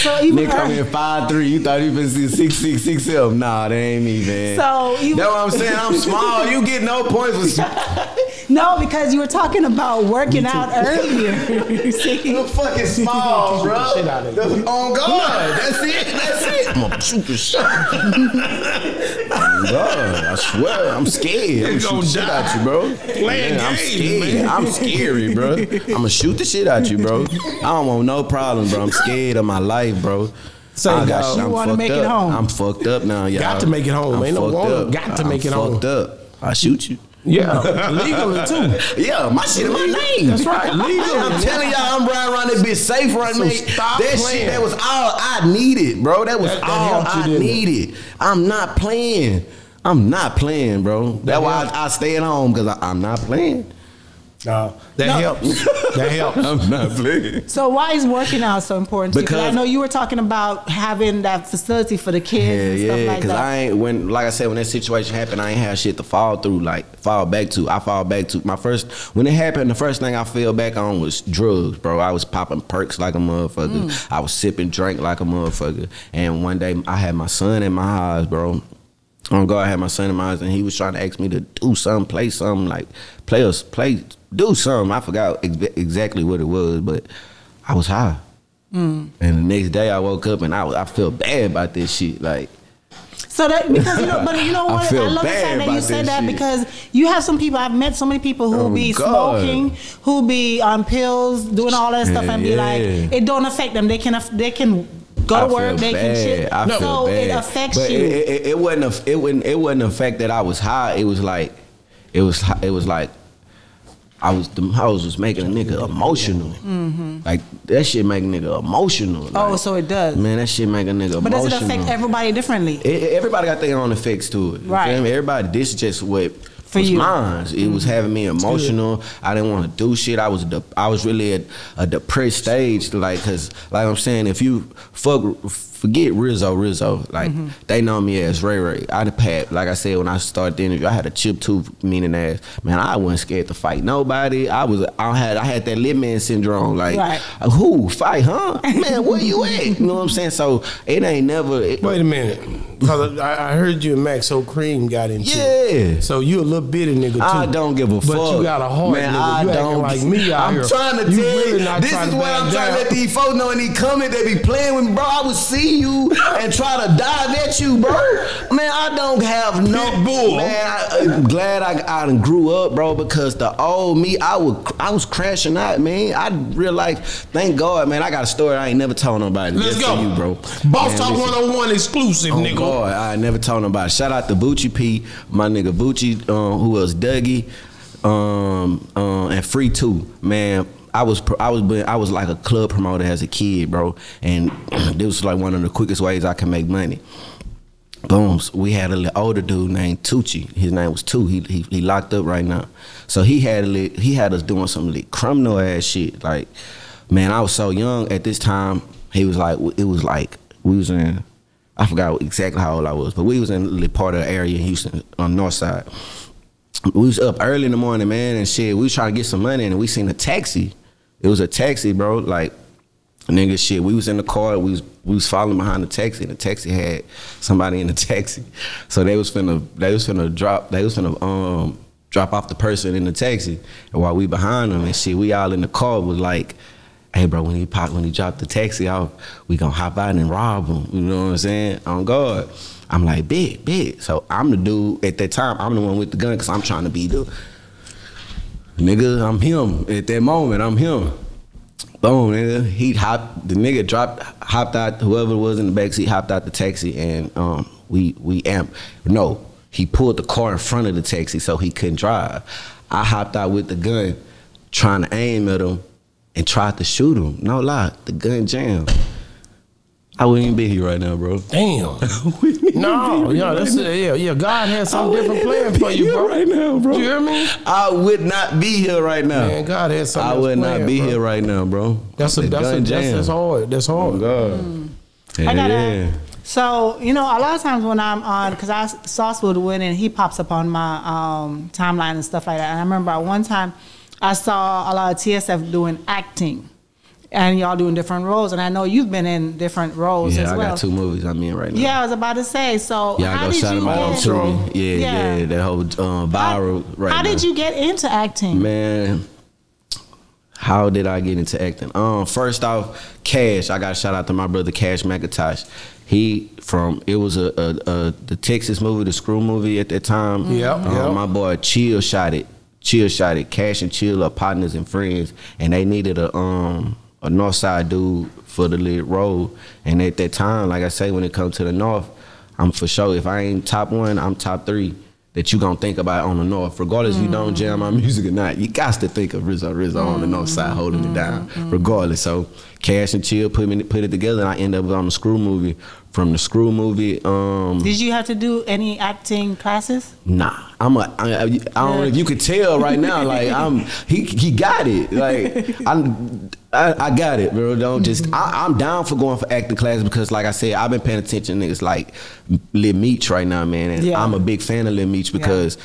so even Nigga come in five three. You thought you been see six six six seven. Nah, that ain't me, man. So you- That's what I'm saying. I'm small. You get no points with no, because you were talking about working out earlier. You see? You fucking small, bro. Shit out of you. That's- On God. That's it. That's it. I'm gonna shoot the shit. God, I swear, I'm scared. I'm gonna shoot gonna the shit at you, bro. Playing Man, I'm scared. man. I'm scary, bro. I'm gonna shoot the shit out you, bro. I don't want no problem, bro. I'm scared of my life, bro. Say, I dog. You wanna fucked make it home. I'm fucked up now, y'all. Got to make it home. I'm Ain't no fucked wanna. up. Got to make I'm it home. Fucked up. I shoot you. Yeah, legally too. Yeah, my shit in my name. That's right, legally. I'm telling y'all, I'm riding around that bitch safe right So now. stop that playing. shit, that was all I needed, bro. That was That- that all you, I didn't needed. I'm not playing. I'm not playing, bro. That's why. I, I stay at home because I'm not playing. No, that helps. That helps. I'm not playing. So why is working out so important to you? Because I know you were talking about having that facility for the kids Yeah, and stuff yeah. like Because that. I ain't when, like I said, when that situation happened, I ain't had shit to fall through, like fall back to. I fall back to my first when it happened. The first thing I fell back on was drugs, bro. I was popping perks like a motherfucker. Mm. I was sipping drink like a motherfucker. And one day I had my son in my eyes, bro. On God, I had my son in my eyes, and he was trying to ask me to do something, play something, like play us, play, do something. I forgot ex- exactly what it was, but I was high. Mm. And the next day I woke up and I I felt bad about this shit. Like So that because you know, but you know what? I, feel love the fact that you said that shit. because you have some people. I've met so many people who Oh, be God. smoking, who be on pills, doing all that stuff, Yeah, and be like, it don't affect them. They can they can go to work, they can shit. I feel so bad. it affects but you. It, it, it wasn't. A, it wasn't. It wasn't the fact that I was high. It was like, it was. It was like, I was. The house was making a nigga emotional. Like that shit make a nigga emotional. Mm-hmm. oh, like, so it does. man, that shit make a nigga but does it affect everybody differently? It- everybody got their own effects to it. Right. feel me? Everybody, this is just what For was you. mine. It Mm-hmm. was having me emotional. I didn't want to do shit. I was de- I was really at a depressed stage. Like, cause like I'm saying, if you fuck, forget Rizzoo, Rizzoo. Like Mm-hmm. they know me as Ray Ray. I'd have had, like I said when I started the interview, I had a chip tooth, meaning ass. Man, I wasn't scared to fight nobody. I was, I had, I had that lit man syndrome. Like, Right. who fight, huh? Man, where you at? You know what I'm saying? So it ain't never. It, Wait a minute, cause I, I heard you and Maxo Kream got into it. Yeah. So you a little bitty nigga too. I don't give a but fuck. But you got a heart, man. nigga. I you don't like me out I'm here. trying to you tell really you. not This trying is to what back I'm trying to let these folks know. And they comment, they be playing with me, bro. I was see you and try to dive at you, bro. Man, I don't have no Pitbull. Man, I, am glad I, I grew up, bro. Because the old me, I would, I was crashing out, man. I realized, thank God, man. I got a story I ain't never told nobody. Let's go, you, bro. Boss Talk listen. 101 exclusive, Oh nigga. God, I never told nobody. Shout out to Bucci P, my nigga Bucci, um, who was Dougie, um, uh, and Free Two. Man, I was I was I was like a club promoter as a kid, bro, and this was like one of the quickest ways I can make money. Boom. So we had a little older dude named Tucci. His name was Two. He, he he locked up right now. So he had a he had us doing some lit criminal ass shit. Like, man, I was so young at this time. He was like, it was like we was in. I forgot exactly how old I was, but we was in a little part of the area in Houston on the north side. We was up early in the morning, man, and shit. We was trying to get some money, and we seen a taxi. It was a taxi, bro. Like nigga shit. We was in the car, we was we was following behind the taxi, and the taxi had somebody in the taxi. So they was finna they was finna drop they was finna um drop off the person in the taxi. And while we behind them and shit, we all in the car was like, Hey bro, when he pop when he dropped the taxi off, we gonna hop out and rob him. You know what I'm saying? On guard. I'm like, big, big. So I'm the dude at that time, I'm the one with the gun because I'm trying to be the nigga, I'm him. At that moment, I'm him. Boom, nigga. He hopped. The nigga dropped, hopped out. Whoever was in the backseat hopped out the taxi, and um, we we amp. No, he pulled the car in front of the taxi so he couldn't drive. I hopped out with the gun, trying to aim at him, and tried to shoot him. No lie, the gun jammed. I wouldn't even be here right now, bro. Damn. no, yeah, that's yeah, yeah. God has some different plan for you, bro. right now, bro. You hear me? I would not be here right now. Man, God has something. I else would not be bro. here right now, bro. That's a The that's a that's, jammed. that's hard. That's hard. Oh God. I Yeah, gotta. yeah. So you know, a lot of times when I'm on, because I saw win and he pops up on my um, timeline and stuff like that. And I remember one time I saw a lot of TSF doing acting, and y'all doing different roles. And I know you've been in different roles Yeah, as I well. got two movies I'm in right now. Yeah, I was about to say. So Y'all how go did shout you out get? on too. Yeah, Yeah. yeah, that whole um, viral right How now. did you get into acting? Man, how did I get into acting? Um, first off, Cash. I got a shout out to my brother Cash McIntosh. He from it was a, a, a the Texas movie, the Screw movie at that time. Yep, Um, yep. My boy Chill shot it. Chill shot it. Cash and Chill are partners and friends, and they needed a um a North Side dude for the lead role. And at that time, like I say, when it comes to the North, I'm for sure. If I ain't top one, I'm top three. That you gonna think about on the north, regardless if you don't jam my music or not. You got to think of Rizzoo Rizzoo on the north side holding it down, regardless. So Cash and Chill put me put it together, and I end up on the Screw movie. From the Screw movie, um, Did you have to do any acting classes? Nah, I'm a. I, I, I don't know if you could tell right now. Like I'm, he he got it. Like I'm, I, I got it, bro. Don't just. I, I'm down for going for acting classes because, like I said, I've been paying attention to niggas like Lil Meech right now, man, and Yeah. I'm a big fan of Lil Meech because.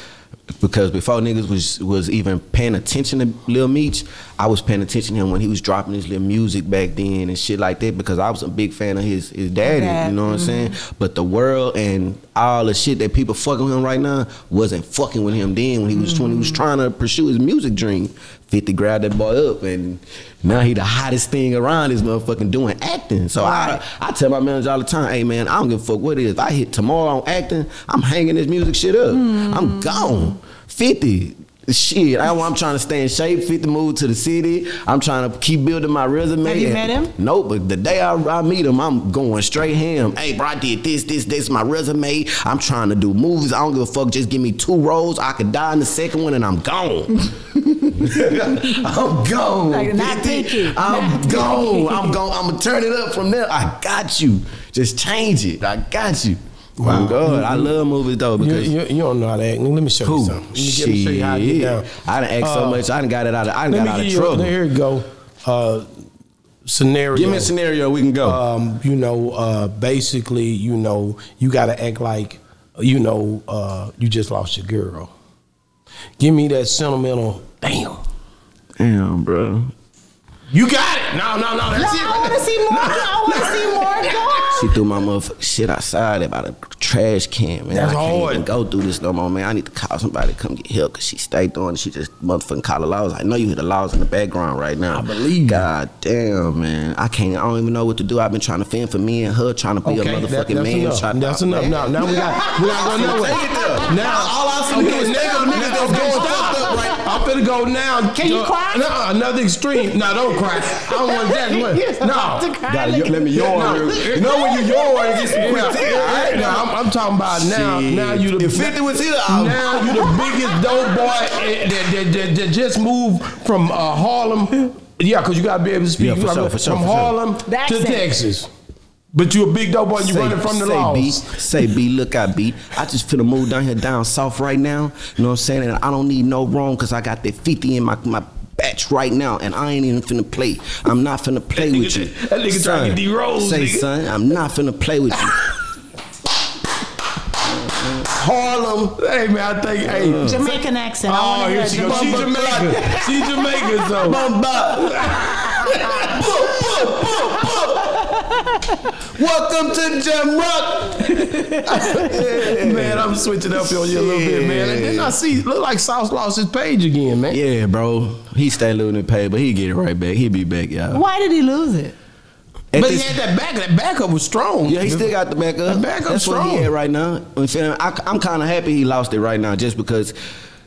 Because before niggas was was even paying attention to Lil Meech, I was paying attention to him when he was dropping his little music back then and shit like that. Because I was a big fan of his his daddy, Dad, you know what I'm mm-hmm. saying? But the world and all the shit that people fucking with him right now wasn't fucking with him then when he was when he was mm-hmm. trying to pursue his music dream. 50 grabbed that boy up and now he the hottest thing around is motherfucking doing acting. So I I tell my manager all the time, hey man, I don't give a fuck what it is. If I hit tomorrow on acting, I'm hanging this music shit up. I'm gone. 50. Shit, I, I'm trying to stay in shape. 50 move to the city. I'm trying to keep building my resume. Have you met him? Nope, but the day I, I meet him, I'm going straight ham. Hey, bro, I did this, this, this, my resume. I'm trying to do movies. I don't give a fuck. Just give me two roles. I could die in the second one and I'm gone. I'm gone. Like, not 50. picky. I'm Not gone. I'm gone. I'm gonna turn it up from there. I got you. Just change it. I got you. Wow. God, I love movies though because you, you don't know how to act. Let me show you something. Let me, get, show you how to get Shit. down. I done act so Uh, much. I done got it out of. I done Let got out of give you. trouble. Here you go. Uh, scenario. Give me a scenario. We can go. um, you know, uh, basically, you know, you got to act like, you know, uh, you just lost your girl. Give me that sentimental. Damn. Damn, bro. You got it. No, no, no. That's No, it. I want to see more. I want to see more. She threw my motherfucking shit outside about a trash can, man. That's I can't hard. even go through this no more, man. I need to call somebody to come get help because she stayed doing it. She just motherfucking called the laws. I know you hear the laws in the background right now. I believe you. God damn, man. I can't, I don't even know what to do. I've been trying to fend for me and her, trying to be a motherfucking that, that's man. enough. trying to- That's enough. Man. Now, now we got we got to go nowhere. Take it there. Now, all I see okay, is niggas- niggas that's okay, going stop. fucked up right I'm go now. Can you to- cry? No, another extreme. No, don't cry. I don't want that. Yes, I'm about to No. cry. Gotta, you, let me yawn. No. You know when you yawn, it gets some quick tears. Yeah, no, I'm, I'm talking about now. Shit. Now you the If 50 was here, I- now you the biggest dope boy eh, that, that, that, that just moved from uh, Harlem. Yeah, because you gotta be able to speak Yeah, for sure, for sure, from for sure. Harlem The to accent. Texas. But you a big dope boy. and You running from the say laws. B, say B, look I B. I just finna move down here down south right now. You know what I'm saying? And I don't need no wrong because I got that 50 in my, my batch right now and I ain't even finna play. I'm not finna play That with nigga- you. that nigga trying to get D-Rose, Say nigga. son, I'm not finna play with you. Harlem. Hey man, I think hey. Jamaican accent. Oh, want here hear she goes. She Jamaican. She Jamaican, so. Welcome to Jam Rock. Man, I'm switching up on you a little bit, man. And then I see, look like Sauce lost his page again, man. Yeah, bro. He stay losing the pay, but he get it right back. He be back, y'all. Why did he lose it? At But he had that back. That backup was strong. Yeah, he still got the backup. The backup That's what he had right now. You feel me? I, am kind of happy he lost it right now, just because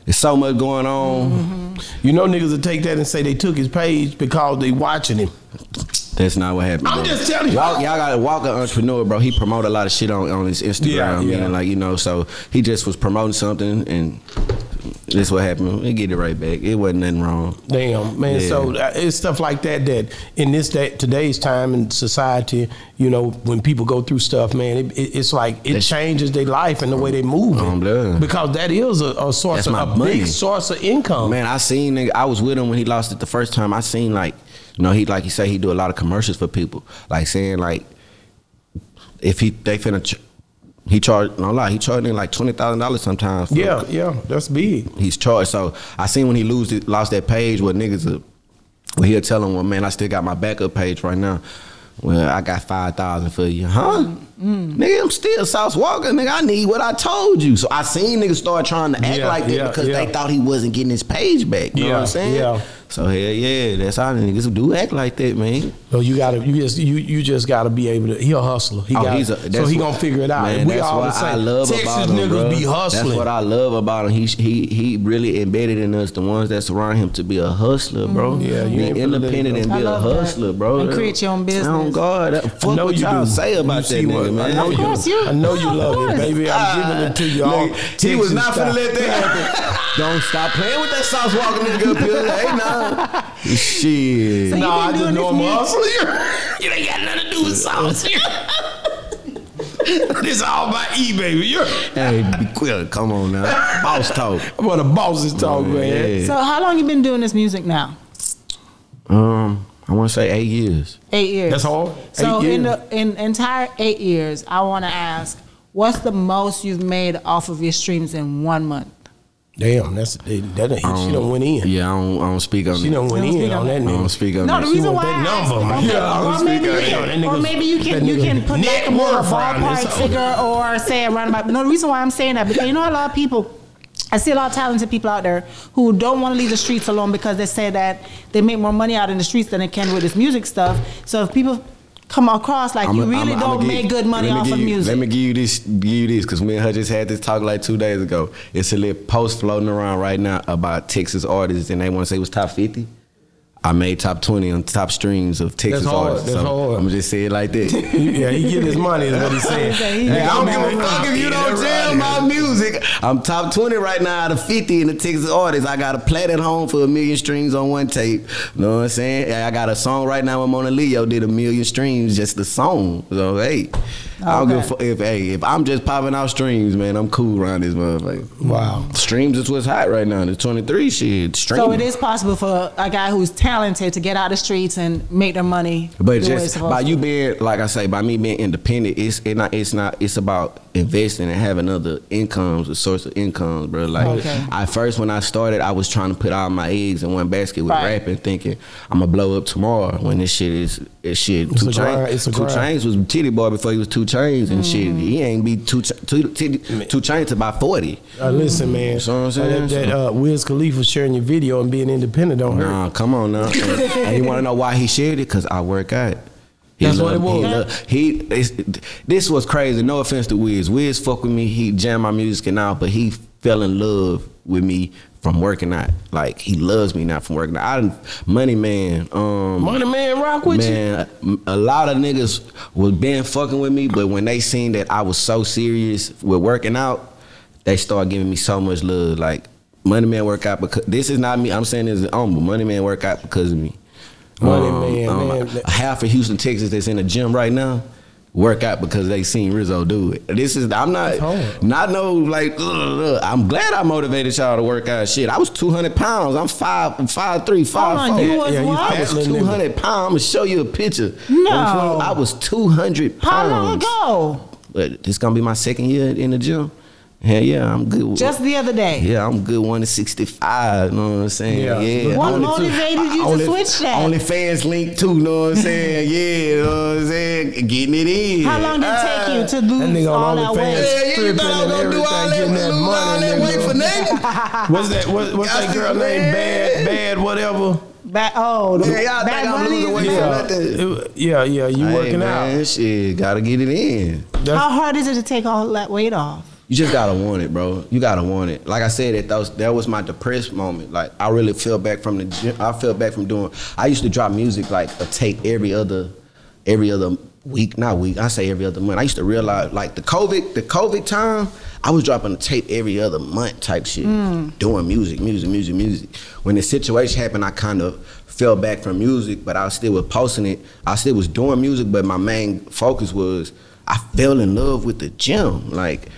there's so much going on. Mm-hmm. You know, niggas will take that and say they took his page because they watching him. That's not what happened. I'm bro. just telling you. Y'all got to walk an entrepreneur, bro. He promote a lot of shit on, on his Instagram, Yeah, yeah. and like you know, so he just was promoting something, and this what happened. He get it right back. It wasn't nothing wrong. Damn, man. Yeah. So uh, it's stuff like that that in this day, today's time in society, you know, when people go through stuff, man, it, it, it's like it That's- changes their life and the way they move. Um, because that is a, a source That's of a money. big source of income. Man, I seen nigga, I was with him when he lost it the first time. I seen like, you know, he like he say he do a lot of commercials for people, like saying like if he they finna he charged no lie he charged me like twenty thousand dollars sometimes. for- Yeah, yeah, that's big. he's charged. So I seen when he lose it, lost that page where niggas uh, are, well he'll tell him, well man, I still got my backup page right now. Well, I got five thousand for you, huh? Mm. Nigga, I'm still Sauce Walka, nigga. I need what I told you. So I seen niggas start trying to act Yeah, like that yeah, because yeah. they thought he wasn't getting his page back. You know what I'm saying? yeah. So hell yeah, that's how niggas do act like that, man. So you gotta, you just, you, you just gotta be able to. He a hustler. He Oh, got, he's a- so he what- gonna figure it out. Man, we that's all the same. I love Texas about him, niggas bro. be hustling. That's what I love about him. He he he really embedded in us the ones that surround him to be a hustler, bro. Mm-hmm. Yeah, you be ain't independent really- and be a love that. hustler, bro. And create your own oh, business. Oh God, that, fuck what you y'all do. say about You that see what- nigga, man. I know Of you. course, you- I know you of love it, baby. I'm giving it to you. All Nigga, he was not gonna let that happen. Don't stop playing with that Sauce Walka nigga up here. Hey, nah. Shit. So you No, I been just know this I'm a music- You ain't got nothing to do with sauce. this all about E, baby. You're Hey, be quick. Come on now. Boss talk. what the bosses talk, man. Yeah. So how long you been doing this music now? Um, I want to say eight years. Eight years. That's all. So Eight in the in entire eight years, I want to ask, what's the most you've made off of your streams in one month? Damn, that's that. that she done went in. Yeah, I don't, I don't speak on She it. done went in speak on on that that. I don't speak on No, the reason want why that I number, man. okay, Yeah, I don't maybe speak you on it. can, That or maybe you can you nigga's can put net like a more worth around ballpark figure or say a roundabout. No, the reason why I'm saying that because you know a lot of people. I see a lot of talented people out there who don't want to leave the streets alone because they say that they make more money out in the streets than they can with this music stuff. So if people come across like you really I'ma- don't make good money off of you- music. Let me give you this, give you this, because me and her just had this talk like two days ago. It's a little post floating around right now about Texas artists, and they want to say it was top fifty. I made top twenty on top streams of Texas That's hard, artists. that's hard. I'm gonna just say it like that. yeah, he get his money is what he's saying. He Hey, I don't give a fuck if you don't jam my music. I'm top 20 right now out of 50 in the Texas artists. I got a plat at home for a million streams on one tape. You know what I'm saying? I got a song right now with Mona Leo did a million streams, just the song. So hey, I don't give a fuck if hey, if I'm just popping out streams, man, I'm cool around this motherfucker. Wow. Streams is what's hot right now. The 23 shit. Streaming. so it is possible for a guy who's talented to get out the streets and make their money. But the way it's just by you being, like I say, by me being independent, it's it not it's not it's about investing and having other incomes, a source of incomes, bro. Like Okay. I first when I started, I was trying to put all my eggs in one basket with Right. rapping, thinking I'm gonna blow up tomorrow. When this shit is this shit. It's two a chains, two grind. chains was Tity Boi before he was 2 Chainz and shit. He ain't be two Ch- two titty, 2 Chainz to about forty. Uh, listen, man. So what I'm saying? That, that uh, Wiz Khalifa sharing your video and being independent don't hurt. Nah, come on now. and, and you want to know why he shared it? Cause I work out. He That's what it was. He, love- he this was crazy. No offense to Wiz. Wiz fuck with me. He jam my music and all, but he fell in love with me from working out. Like he loves me now from working out. I Money Man. Um, Money man rock with you. man, a lot of niggas was been fucking with me, but when they seen that I was so serious with working out, they started giving me so much love. Like Money Man work out because this is not me. I'm saying this is on, but Money Man work out because of me. Money um, um, Man, man. Half of Houston, Texas, that's in the gym right now. Work out because they seen Rizzoo do it. This is I'm not hard. not no like. ugh, ugh. I'm glad I motivated y'all to work out. Shit, I was 200 pounds. I'm five five three five on, four. you was Yeah, what? I was fat little nigga. 200 pounds. I'm gonna show you a picture. No. I was 200 pounds. How long ago? But this gonna be my second year in the gym. Hell yeah, I'm good. Just the other day. yeah, I'm good. One to 65. You know what I'm saying? Yeah. Yeah. What Only two- motivated you to switch that? Only fans link too. You know what I'm saying? yeah. You know what I'm saying? Getting it in. How long did it take you to lose That nigga all on that OnlyFans weight? Yeah, yeah, you stripping thought I and was gonna do all everything, that, getting that lose all that weight for nigga. nothing? What's that? What, what's that see, girl man. name? Bad, bad, whatever. Back, oh, the Yeah, y'all bad think I'm money losing is weight bad. for Yeah, it- yeah, yeah. You Hey, working man, out? Shit, gotta get it in. That's, How hard is it to take all that weight off? You just gotta want it, bro. You gotta want it. Like I said, that that was, that was my depressed moment. Like I really fell back from the gym. I fell back from doing. I used to drop music like a tape every other, every other week. Not week. I say every other month. I used to realize like the COVID, the COVID time. I was dropping a tape every other month type shit, mm. doing music, music, music, music. When the situation happened, I kind of fell back from music, but I still was posting it. I still was doing music, but my main focus was I fell in love with the gym. Like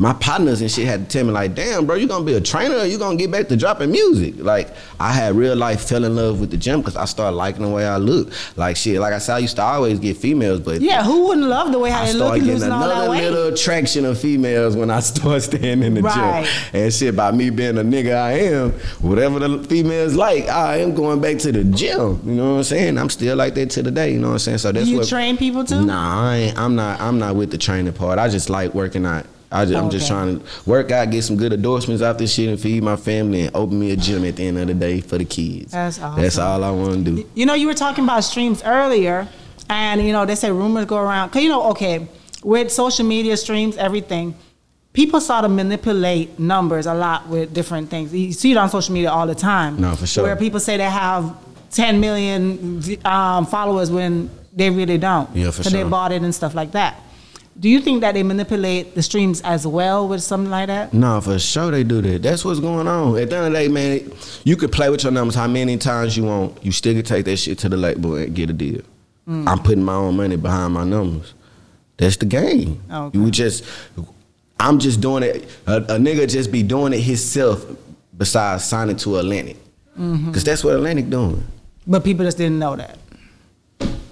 my partners and shit had to tell me like, damn, bro, you gonna be a trainer or you gonna get back to dropping music? Like I had real life fell in love with the gym because I started liking the way I look. Like shit, like I said, I used to always get females, but Yeah, who wouldn't love the way I look started and getting losing all that another weight? little attraction of females when I started staying in the Right. gym. And shit, by me being a nigga I am, whatever the females like, I am going back to the gym. You know what I'm saying? I'm still like that to the day. You know what I'm saying? So that's you what. train people too? Nah, I ain't, I'm not. I'm not with the training part. I just like working out. I just, I'm just trying to work out, get some good endorsements out this shit, and feed my family, and open me a gym at the end of the day for the kids. That's That's all I want to do. You know, you were talking about streams earlier, and you know they say rumors go around. Cause you know, okay, with social media streams, everything, people start to manipulate numbers a lot with different things. You see it on social media all the time. No, for sure. Where people say they have 10 million um, followers when they really don't. Yeah, for So they bought it and stuff like that. Do you think that they manipulate the streams as well with something like that? No, for sure they do that. That's what's going on. At the end of the day, man, you could play with your numbers how many times you want. You still can take that shit to the label and get a deal. Mm. I'm putting my own money behind my numbers. That's the game. Okay. You just, I'm just doing it. A, a nigga just be doing it himself besides signing to Atlantic. Mm-hmm. Because that's what Atlantic doing. But people just didn't know that.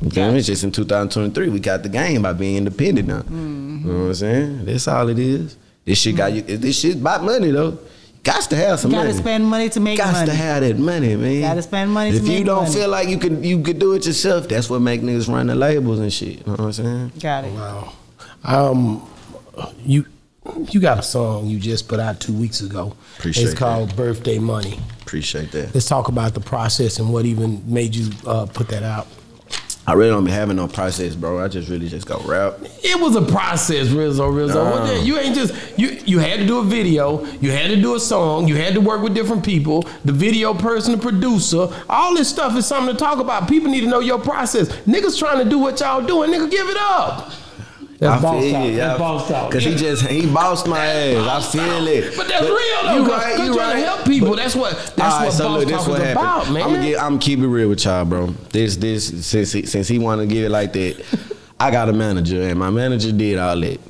You feel me? It's just in 2023, we got the game by being independent now. Mm-hmm. You know what I'm saying? That's all it is. This shit got you. This shit about money though. Got to have some You gotta money. spend money to make Got money. to have that money, man. Gotta spend money to If you make don't money. feel like you could, you could do it yourself. That's what make niggas run the labels and shit. You know what I'm saying? Got it. Wow. Um, you you got a song you just put out two weeks ago. Appreciate It's called Birthday Money. Appreciate that. Let's talk about the process and what even made you uh, put that out. I really don't be having no process, bro. I just really just go rap. It was a process, Rizzoo. Rizzoo. What the- you ain't just you. You had to do a video. You had to do a song. You had to work with different people. The video person, the producer, all this stuff is something to talk about. People need to know your process. Niggas trying to do what y'all doing. Nigga, give it up. That's boss feel talk. you, That's yeah. Cause he just he bossed my ass. I feel it. But that's real though. You cause, right. 'cause You trying right. to help people. But- that's what. That's right, what so boss look, this talk what is happened. about, man. I'm gonna get, I'm keep it real with y'all, bro. This, this, since he, since he want to give it like that, I got a manager, and my manager did all that.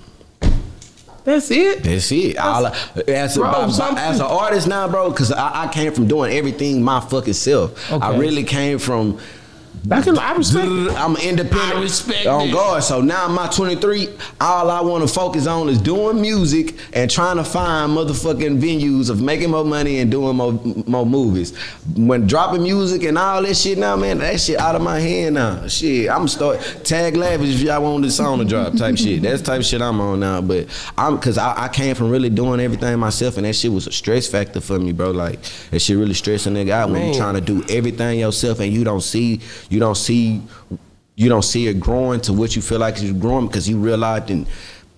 that's it. That's it. All I, as, a, Bro, by- by- as an artist now, bro, because I, I came from doing everything my fucking self. I really came from. Back in, I respect. it. I'm independent. I respect On that. God. So now I'm my 23. All I want to focus on is doing music and trying to find motherfucking venues of making more money and doing more, more movies. When dropping music and all that shit now, man, that shit out of my hand now. Shit, I'm going to start tag lavish if y'all want this song to drop type shit. That's the type of shit I'm on now. But I'm cause I, I came from really doing everything myself and that shit was a stress factor for me, bro. Like that shit really stressing nigga out when you trying to do everything yourself and you don't see you don't see you don't see it growing to what you feel like it's growing because you realized and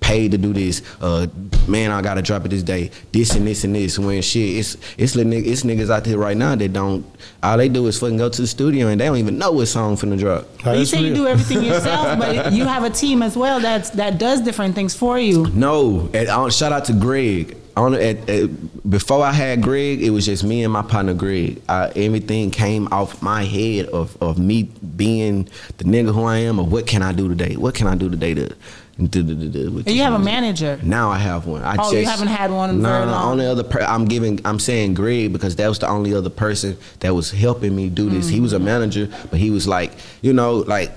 paid to do this. Uh, man, I gotta drop it this day. This and this and this. When shit, it's it's little nigg- it's niggas out there right now that don't. All they do is fucking go to the studio and they don't even know what song finna drop. Nah, you that's say you do everything yourself, but you have a team as well that's that does different things for you. No, and I, shout out to Greg. On at, at, before I had Greg, it was just me and my partner Greg. Everything came off my head of, of me being the nigga who I am, or what can I do today? What can I do today to? to, to with And you have a manager. Now I have one. I Oh, you haven't had one no, no, only other per- I'm giving. I'm saying Greg because that was the only other person that was helping me do this. He was a Mm-hmm. manager, but he was like, you know, like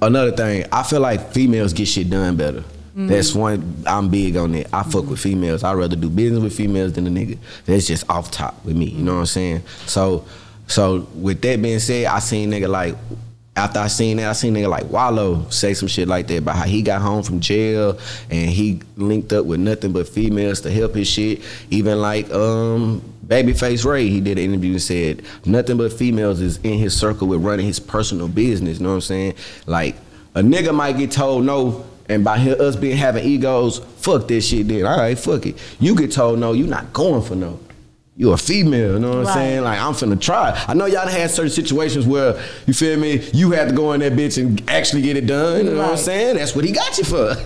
another thing. I feel like females get shit done better. Mm-hmm. That's one. I'm big on that. I fuck with females. I'd rather do business with females than a nigga. That's just off top with me. You know what I'm saying? So, so with that being said, I seen nigga like. After I seen that, I seen nigga like Wallo say some shit like that about how he got home from jail and he linked up with nothing but females to help his shit. Even like um Babyface Ray, he did an interview and said nothing but females is in his circle with running his personal business. You know what I'm saying? Like a nigga might get told no, and by us being having egos, fuck this shit. Then all right, fuck it. You get told no, you're not going for no. You a female, you know what I'm saying? Like I'm finna try. I know y'all had certain situations where you feel me. You had to go in that bitch and actually get it done. You know what I'm saying? That's what he got you for.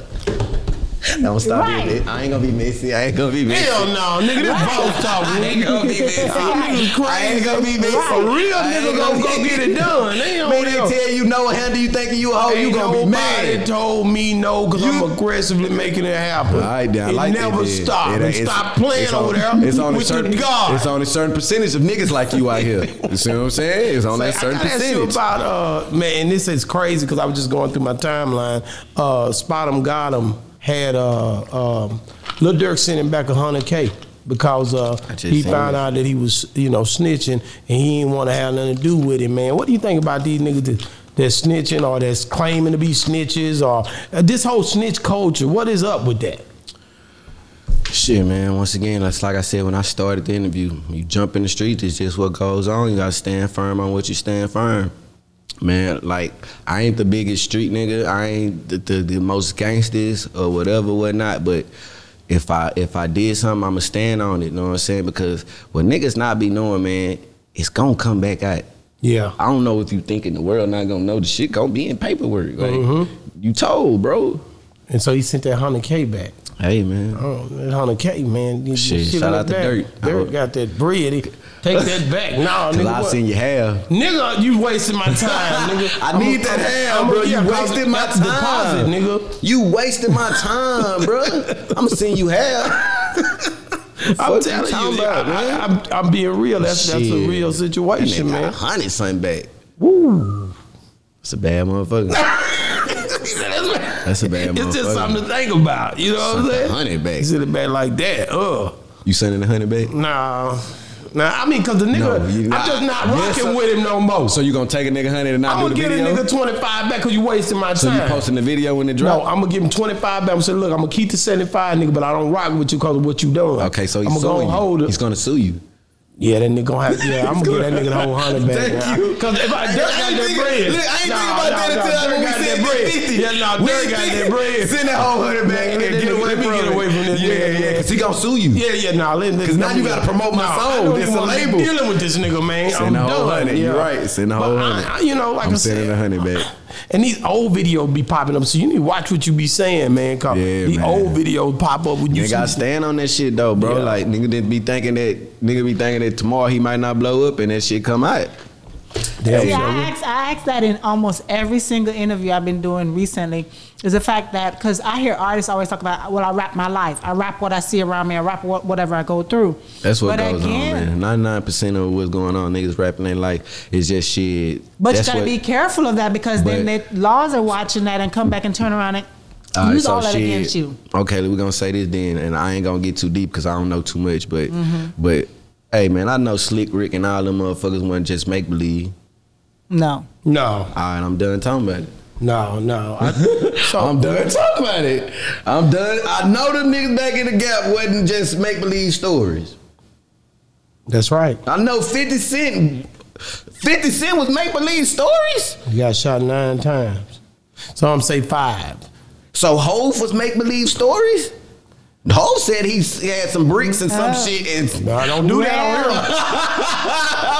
Don't stop Right. it. I ain't gonna be messy. I ain't gonna be messy. Hell no, nigga, this boss talk. I ain't gonna be messy. Y'all niggas crazy. I ain't gonna be messy. A real I ain't nigga gonna go get it done. They don't Man, they know. tell you no, how do you think you a hoe? You gonna be nobody told me no because I'm aggressively making it happen. All right, then I it like that, never stop. It- and stop playing it's over there It's on a with certain. your God. It's on a certain percentage of niggas like you out here. You see what I'm saying? It's on that Say, certain I gotta ask you percentage. about uh man, and this is crazy because I was just going through my timeline. Uh, Spotemgottem had uh um, Lil Durk sent him back a hundred k because uh, he found that. out that he was you know snitching and he didn't want to have nothing to do with it. Man, what do you think about these niggas that? That's snitching or that's claiming to be snitches or uh, this whole snitch culture. What is up with that? Shit, man. Once again, that's like I said when I started the interview. You jump in the streets, it's just what goes on. You gotta stand firm on what you stand firm. Man, like I ain't the biggest street nigga. I ain't the, the, the most gangsters or whatever, whatnot. But if I if I did something, I'ma stand on it. You know what I'm saying? Because what niggas not be knowing, man, it's gonna come back out. Yeah. I don't know if you think in the world not gonna know the shit gonna be in paperwork. Like Mm-hmm. you told, bro. And so he sent that hundred k back. Hey man. Oh, that hundred K, man. Shit, shit shout out to. Durk. Durk got that bread. He- Take that back. Nah, Cause nigga. I what? seen you have. Nigga, you wasting my time, nigga. I need that hair, bro. You wasted my that's Deposit, time. nigga. You wasted my time, bro. I'ma send you have. I'm Fuck you telling you, about, I, man? I, I'm, I'm being real. That's that's a real situation, That man. a hundred something back. Woo. It's a bad motherfucker. That's a bad It's just something to think about. You know what I'm saying? a hundred back. He sent it back like that. Ugh. You sending a hundred back? Nah. Nah, I mean, cause the nigga, No, you I'm just not Yes, rocking with him no more. So you gonna take a nigga hundred and not I'm gonna get a nigga 25 back because you wasting my so time. So you posting the video when it No, drop? I'm gonna give him 25 back. I'm gonna say, look, I'm gonna keep the 75, nigga, but I don't rock with you because of what you doing. okay, so I'm he's gonna suing go you. hold it. He's gonna sue you. Yeah, that nigga gonna have. Yeah, I'm gonna give that nigga the whole hundred back. Thank you. Cause if I Durk got that bread, look, I ain't Nah, thinking about nah, that nah, until Durk we got said that bread. 50. Yeah, nah, We Durk got that bread. Send that whole hundred back and get away from me get away from this Yeah, nigga, yeah, cause he gonna sue you. Yeah, yeah, nah. Let, let, 'Cause now you gotta promote my Nah, song. I don't This even a label. Dealing with this nigga, man. Send the whole hundred. You're right. Send the whole hundred. You know, like I'm sending a hundred back. And these old videos be popping up, so you need to watch what you be saying, man. Cause Yeah, the old videos pop up when you gotta stand on that shit though, bro. Yeah. Like nigga be thinking that nigga be thinking that tomorrow he might not blow up and that shit come out. Damn, See, I ask, I ask that in almost every single interview I've been doing recently. Is the fact that because I hear artists always talk about, well, I rap my life, I rap what I see around me, I rap what, whatever I go through. That's what But goes on, man. Ninety nine percent of what's going on, niggas rapping their life is just shit. But That's you gotta what- be careful of that because then the laws are watching that and come back and turn around and All right, use so all that shit. against you. Okay, we're gonna say this then, and I ain't gonna get too deep because I don't know too much. But Mm-hmm. but hey, man, I know Slick Rick and all them motherfuckers wasn't just make believe. No. no, All right, I'm done talking about it. no, no. I, so, I'm done talking about it. I'm done. I know them niggas back in the gap wasn't just make believe stories. That's right. I know 50 Cent. 50 Cent was make believe stories. He got shot nine times. So I'm say five. So Hove was make believe stories. Hove said he had some bricks and some Uh, shit. And No, I don't do that on Well, here.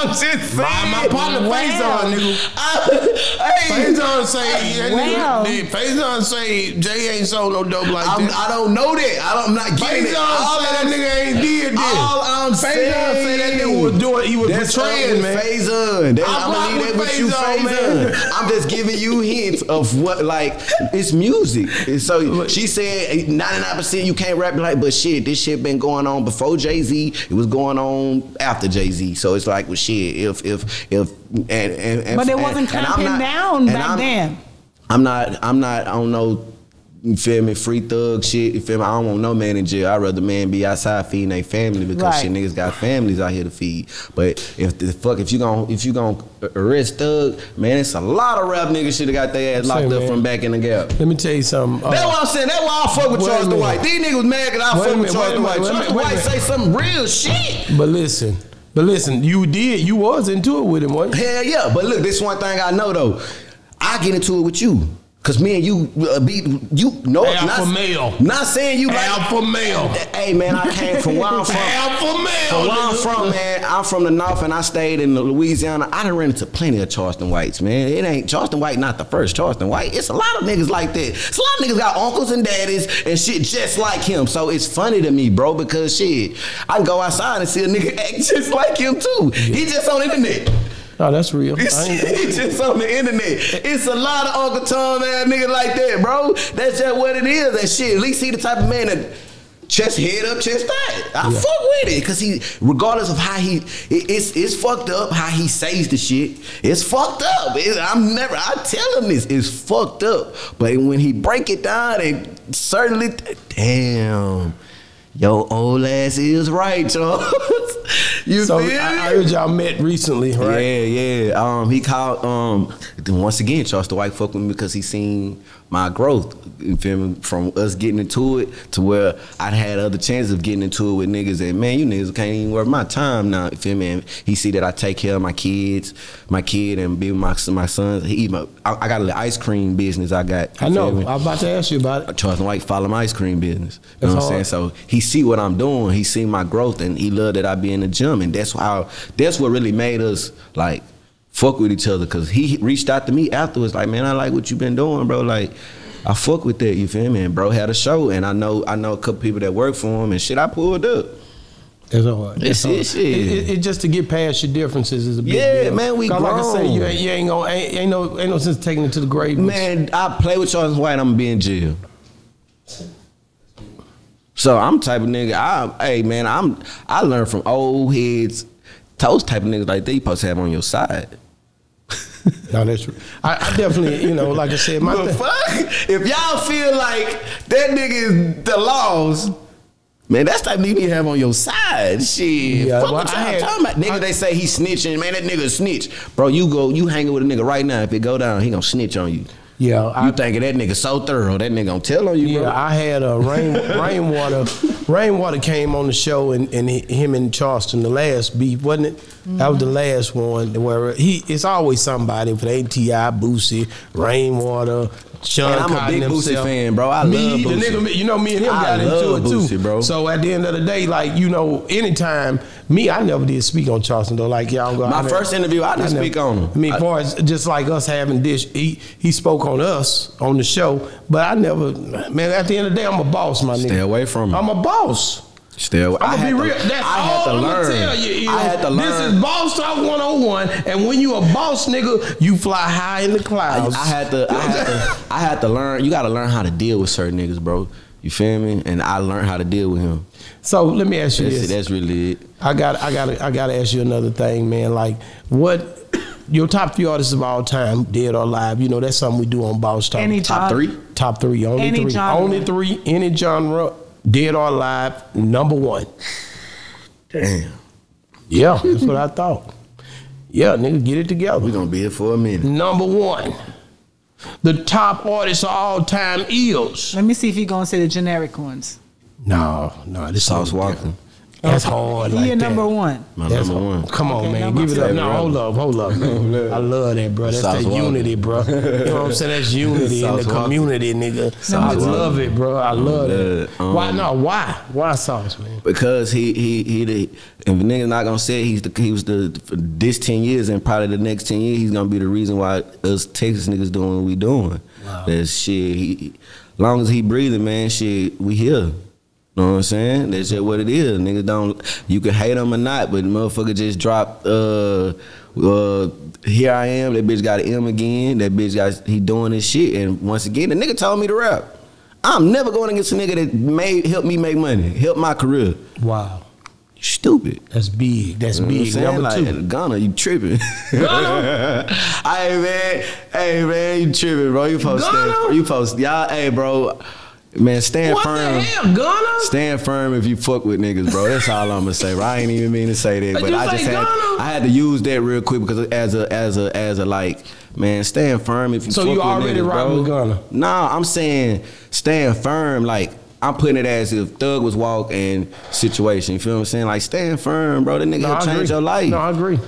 I'm just saying. My, my partner Well. Faizon, nigga. Hey, Faizon say that Well. Faizon say Jay ain't sold no dope like I'm, this. I don't know that. I don't, I'm not getting Faizon it. All say that nigga ain't did this. All I'm Faizon saying say that nigga was doing. He was That's betraying, man. Faizon. That's, I I'm rock gonna leave that with with you, Faizon, man. I'm just giving you hints of what, like, it's music. And so she said 99 percent you can't rap like, but shit, this shit been going on before Jay Z. It was going on after Jay Z. So it's like, well, shit. If if if and and, and But it wasn't and I'm clamping not- down back I'm- then. I'm not. I'm not. I don't know. You feel me? Free thug shit. You feel me? I don't want no man in jail. I'd rather man be outside feeding their family because Right. shit niggas got families out here to feed. But if the fuck if you gon' if you gon' arrest thug, man, it's a lot of rap niggas should have got their ass Say, locked up man. from back in the gap. Let me tell you something. Uh, That's what I'm saying. That's why I fuck with Wait Charles the minute. White. These niggas mad because I fuck with minute, Charles wait a the White. minute, Charles wait a the minute, White say some real shit. but listen, but listen, you did. You was into it with him, wasn't? Hell yeah. But look, this one thing I know though. I get into it with you. Cause me and you uh, be you know Alpha not, male. Not saying you like Alpha male. Hey man, I came from where I'm from. Alpha male. From where I'm from, man, I'm from the north and I stayed in Louisiana. I done ran into plenty of Charleston Whites, man. It ain't Charleston White, not the first Charleston White. It's a lot of niggas like that. It's a lot of niggas got uncles and daddies and shit just like him. So it's funny to me, bro, because shit, I can go outside and see a nigga act just like him too. He just on the internet. No, that's real. It's, I ain't- it's just on the internet. It's a lot of Uncle Tom ass nigga like that, bro. That's just what it is. And shit, at least he the type of man that chest head up, chest tight. I Yeah. fuck with it. Cause he, regardless of how he, it- it's it's fucked up how he says the shit. It's fucked up. It- I'm never, I tell him this, it's fucked up. But when he break it down, and certainly, damn. Your old ass is right, Charles. you So feel? I, I heard y'all met recently, right? Yeah, yeah. Um, he called. Um, once again, Charleston White fuck with me because he seen my growth. You feel me? From us getting into it to where I had other chances of getting into it with niggas that man, you niggas can't even worth my time now. You feel me? And he see that I take care of my kids, my kid, and be with my my sons. He even I, I got an ice cream business. I got. I know. feel me? I was about to ask you about it. Charles White follow my ice cream business. You know That's what I'm saying? So he see what I'm doing. He see my growth, and he love that I be in the gym, and that's how. That's what really made us like fuck with each other. Cause he reached out to me afterwards, like, man, I like what you been doing, bro. Like. I fuck with that, you feel me? And bro had a show, and I know I know a couple people that work for him, and shit. I pulled up. That's hard. It's- That's hard. it's- It, it, it just to get past your differences is a big Yeah, deal. man, we 'Cause like I say, you ain't, you ain't gonna ain't, ain't no ain't no sense taking it to the grave. Man, I play with Charles White, I'm gonna be in jail. So I'm type of nigga. I hey man, I'm I learned from old heads. Those type of niggas like you supposed to have on your side. No, that's true. I, I definitely, you know, like I said, my But fuck, if y'all feel like that nigga is the laws, man, that's the type nigga you have on your side. Shit, Yeah, fuck well, what I y'all had- talking about. Nigga, I- they say he snitching. Man, that nigga snitch. Bro, you go, you hanging with a nigga right now. If it go down, he gonna snitch on you. Yeah, You I, thinking that nigga so thorough? That nigga gonna tell on you, yeah, bro. I had a rain rainwater. Rainwater came on the show, and, and him and Charleston, the last beef, wasn't it? That was the mm-hmm. last one where he. It's always somebody. If it ain't Boosie, Rainwater. Sean Man, I'm a big Boosie fan, bro. I me, love the nigga, you know, me and him I got into it too, Boosie, bro. So at the end of the day, like you know, anytime me, I never did speak on Charleston though. Like y'all go. My I never- first interview, I didn't never- speak on him. I mean, I- far as just like us having dish, he he spoke on us on the show, but I never. Man, at the end of the day, I'm a boss, my nigga. Stay away from him. I'm a boss. Still, I'm I gonna had be to- real. That's I had all to I'm learn. gonna tell you. is I had to learn. This is Boss Talk 101, and when you a boss nigga, you fly high in the clouds. I had to, I had to, I had to learn. You got to learn how to deal with certain niggas, bro. You feel me? And I learned how to deal with him. So let me ask you That's, this. that's really it. I got I got I got to ask you another thing, man. Like what your top three artists of all time, dead or alive? You know that's something we do on Boss Talk. Any Top genre. three? top three, only Any three, genre. only three, any genre, dead or alive, number one. Damn, Yeah, that's what I thought. Yeah, nigga, get it together. We're gonna be here for a minute. Number one, the top artist of all time is. Let me see if you're gonna say the generic ones. No, no, this Sauce is Walka, That's hard. He Like your that. number one. my That's number hard. one. Come on, Okay, man. Give it up. two. No, hold up, hold up. I love that, bro. That's Sauce that Walka. unity, bro. You know what I'm saying? That's unity in the Walka. community, nigga. Sauce I love it, bro. I love it. Um, why? No, why? Why sauce, man? Because he he he the if niggas not gonna say it, he's the he was the for this ten years and probably the next ten years he's gonna be the reason why us Texas niggas doing what we doing. That shit. He, long as he breathing, man, shit, we here. Know what I'm saying? That's just what it is. Niggas don't. You can hate him or not, but motherfucker just dropped. Uh, uh, here I am. That bitch got an M again. That bitch got he doing his shit. And once again, the nigga told me to rap. I'm never going against a nigga that made help me make money, help my career. Wow. Stupid. That's big. That's You know big. Number like, two. Gunna, you tripping. hey man, hey man, you tripping, bro. You post Gunna? that. You post y'all, hey bro. Man, stand What firm. hell? Stand firm if you fuck with niggas, bro. That's all I'm gonna say. Bro. I ain't even mean to say that, uh, but you I just had? I had to use that real quick because as a as a as a like man, stand firm if you. So fuck you with already niggas, bro. with Gunna? Nah, I'm saying stand firm. Like I'm putting it as if Thug was walk and situation. You feel what I'm saying? Like stand firm, bro. That nigga No, change your life. No, I agree.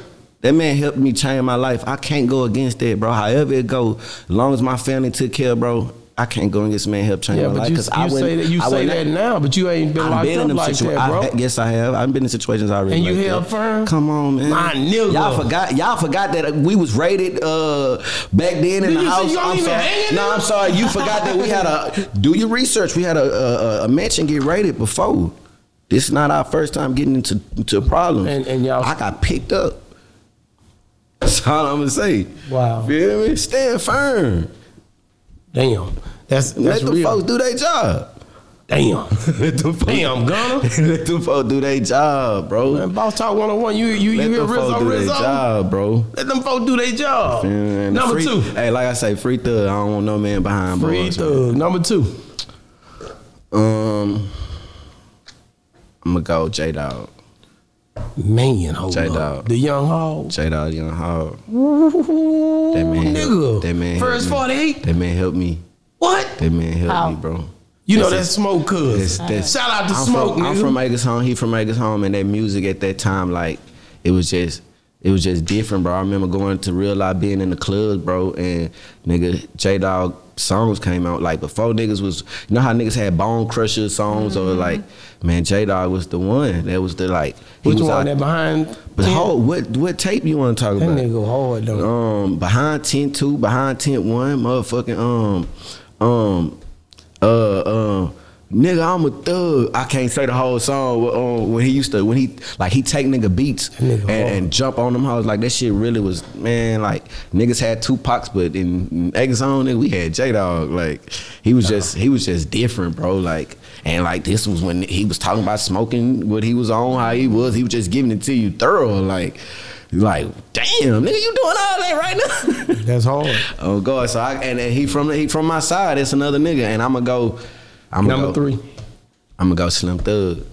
That man helped me change my life. I can't go against that, bro. However it go, as long as my family took care, bro, I can't go against man help change Yeah, my life. because I say wouldn't- that you I say that now, but you ain't been I've locked been up in them like that, bro. yes, I have. I've been in situations I already. And you like held that. firm? Come on, man. My nigga. Y'all forgot. Y'all forgot that we was rated uh, back then in Did the house. I'm even sorry. No. I'm sorry. You forgot that we had a. Do your research. We had a a, a mention get rated before. This is not our first time getting into into a problem. And- and y'all- I got picked up. That's all I'm gonna say. Wow. Feel me? Stand firm. Damn. That's that's Let the real. folks do their job. Damn. Let them folks, Damn, Gunna. Let them folks do their job, bro. Man, Boss Talk 101, you you, you Let hear them folks Rizzoo do their Rizzoo? job, bro. Let them folks do their job. Man, Number free- two. Hey, like I say, free thug. I don't want no man behind Free bars. thug. Number two. Um, I'm gonna go J Dog. Man, hold J up. Dog. The young hog. J Dog, young hog. That man, nigga. helped- that man, First helped me. 48. That man helped me. What? That man helped How? me, bro. You know That's that's smoke cuz. That's, uh-huh. that's, Shout out to I'm Smoke, From, I'm from Acres Home. He from Acres Home, and that music at that time, like, it was just, it was just different, bro. I remember going to real life, being in the clubs, bro, and nigga J Dog songs came out like before niggas was. You know how niggas had Bone Crusher songs, or Mm-hmm. like, man, J Dog was the one. That was the like. he Which was one? out- That behind? But 10? hold, what what tape you want to talk That about? nigga hard though. Um, behind Tint two, behind Tint one, motherfucking um, um, uh, uh, nigga, I'm a thug. I can't say the whole song. but, Um, when he used to, when he like he take nigga beats nigga and, and jump on them hoes like that shit really was man. Like niggas had Tupacs, but in, in Exxon, nigga, we had J Dog. Like he was just he was just different, bro. Like. And like this was when he was talking about smoking what he was on, how he was. He was just giving it to you thorough, like, like, damn, nigga, you doing all that right now? That's hard. Oh God! So I and, and he from he from my side. It's another nigga, and I'm gonna go. I'm Number go, three. I'm gonna go Slim Thug.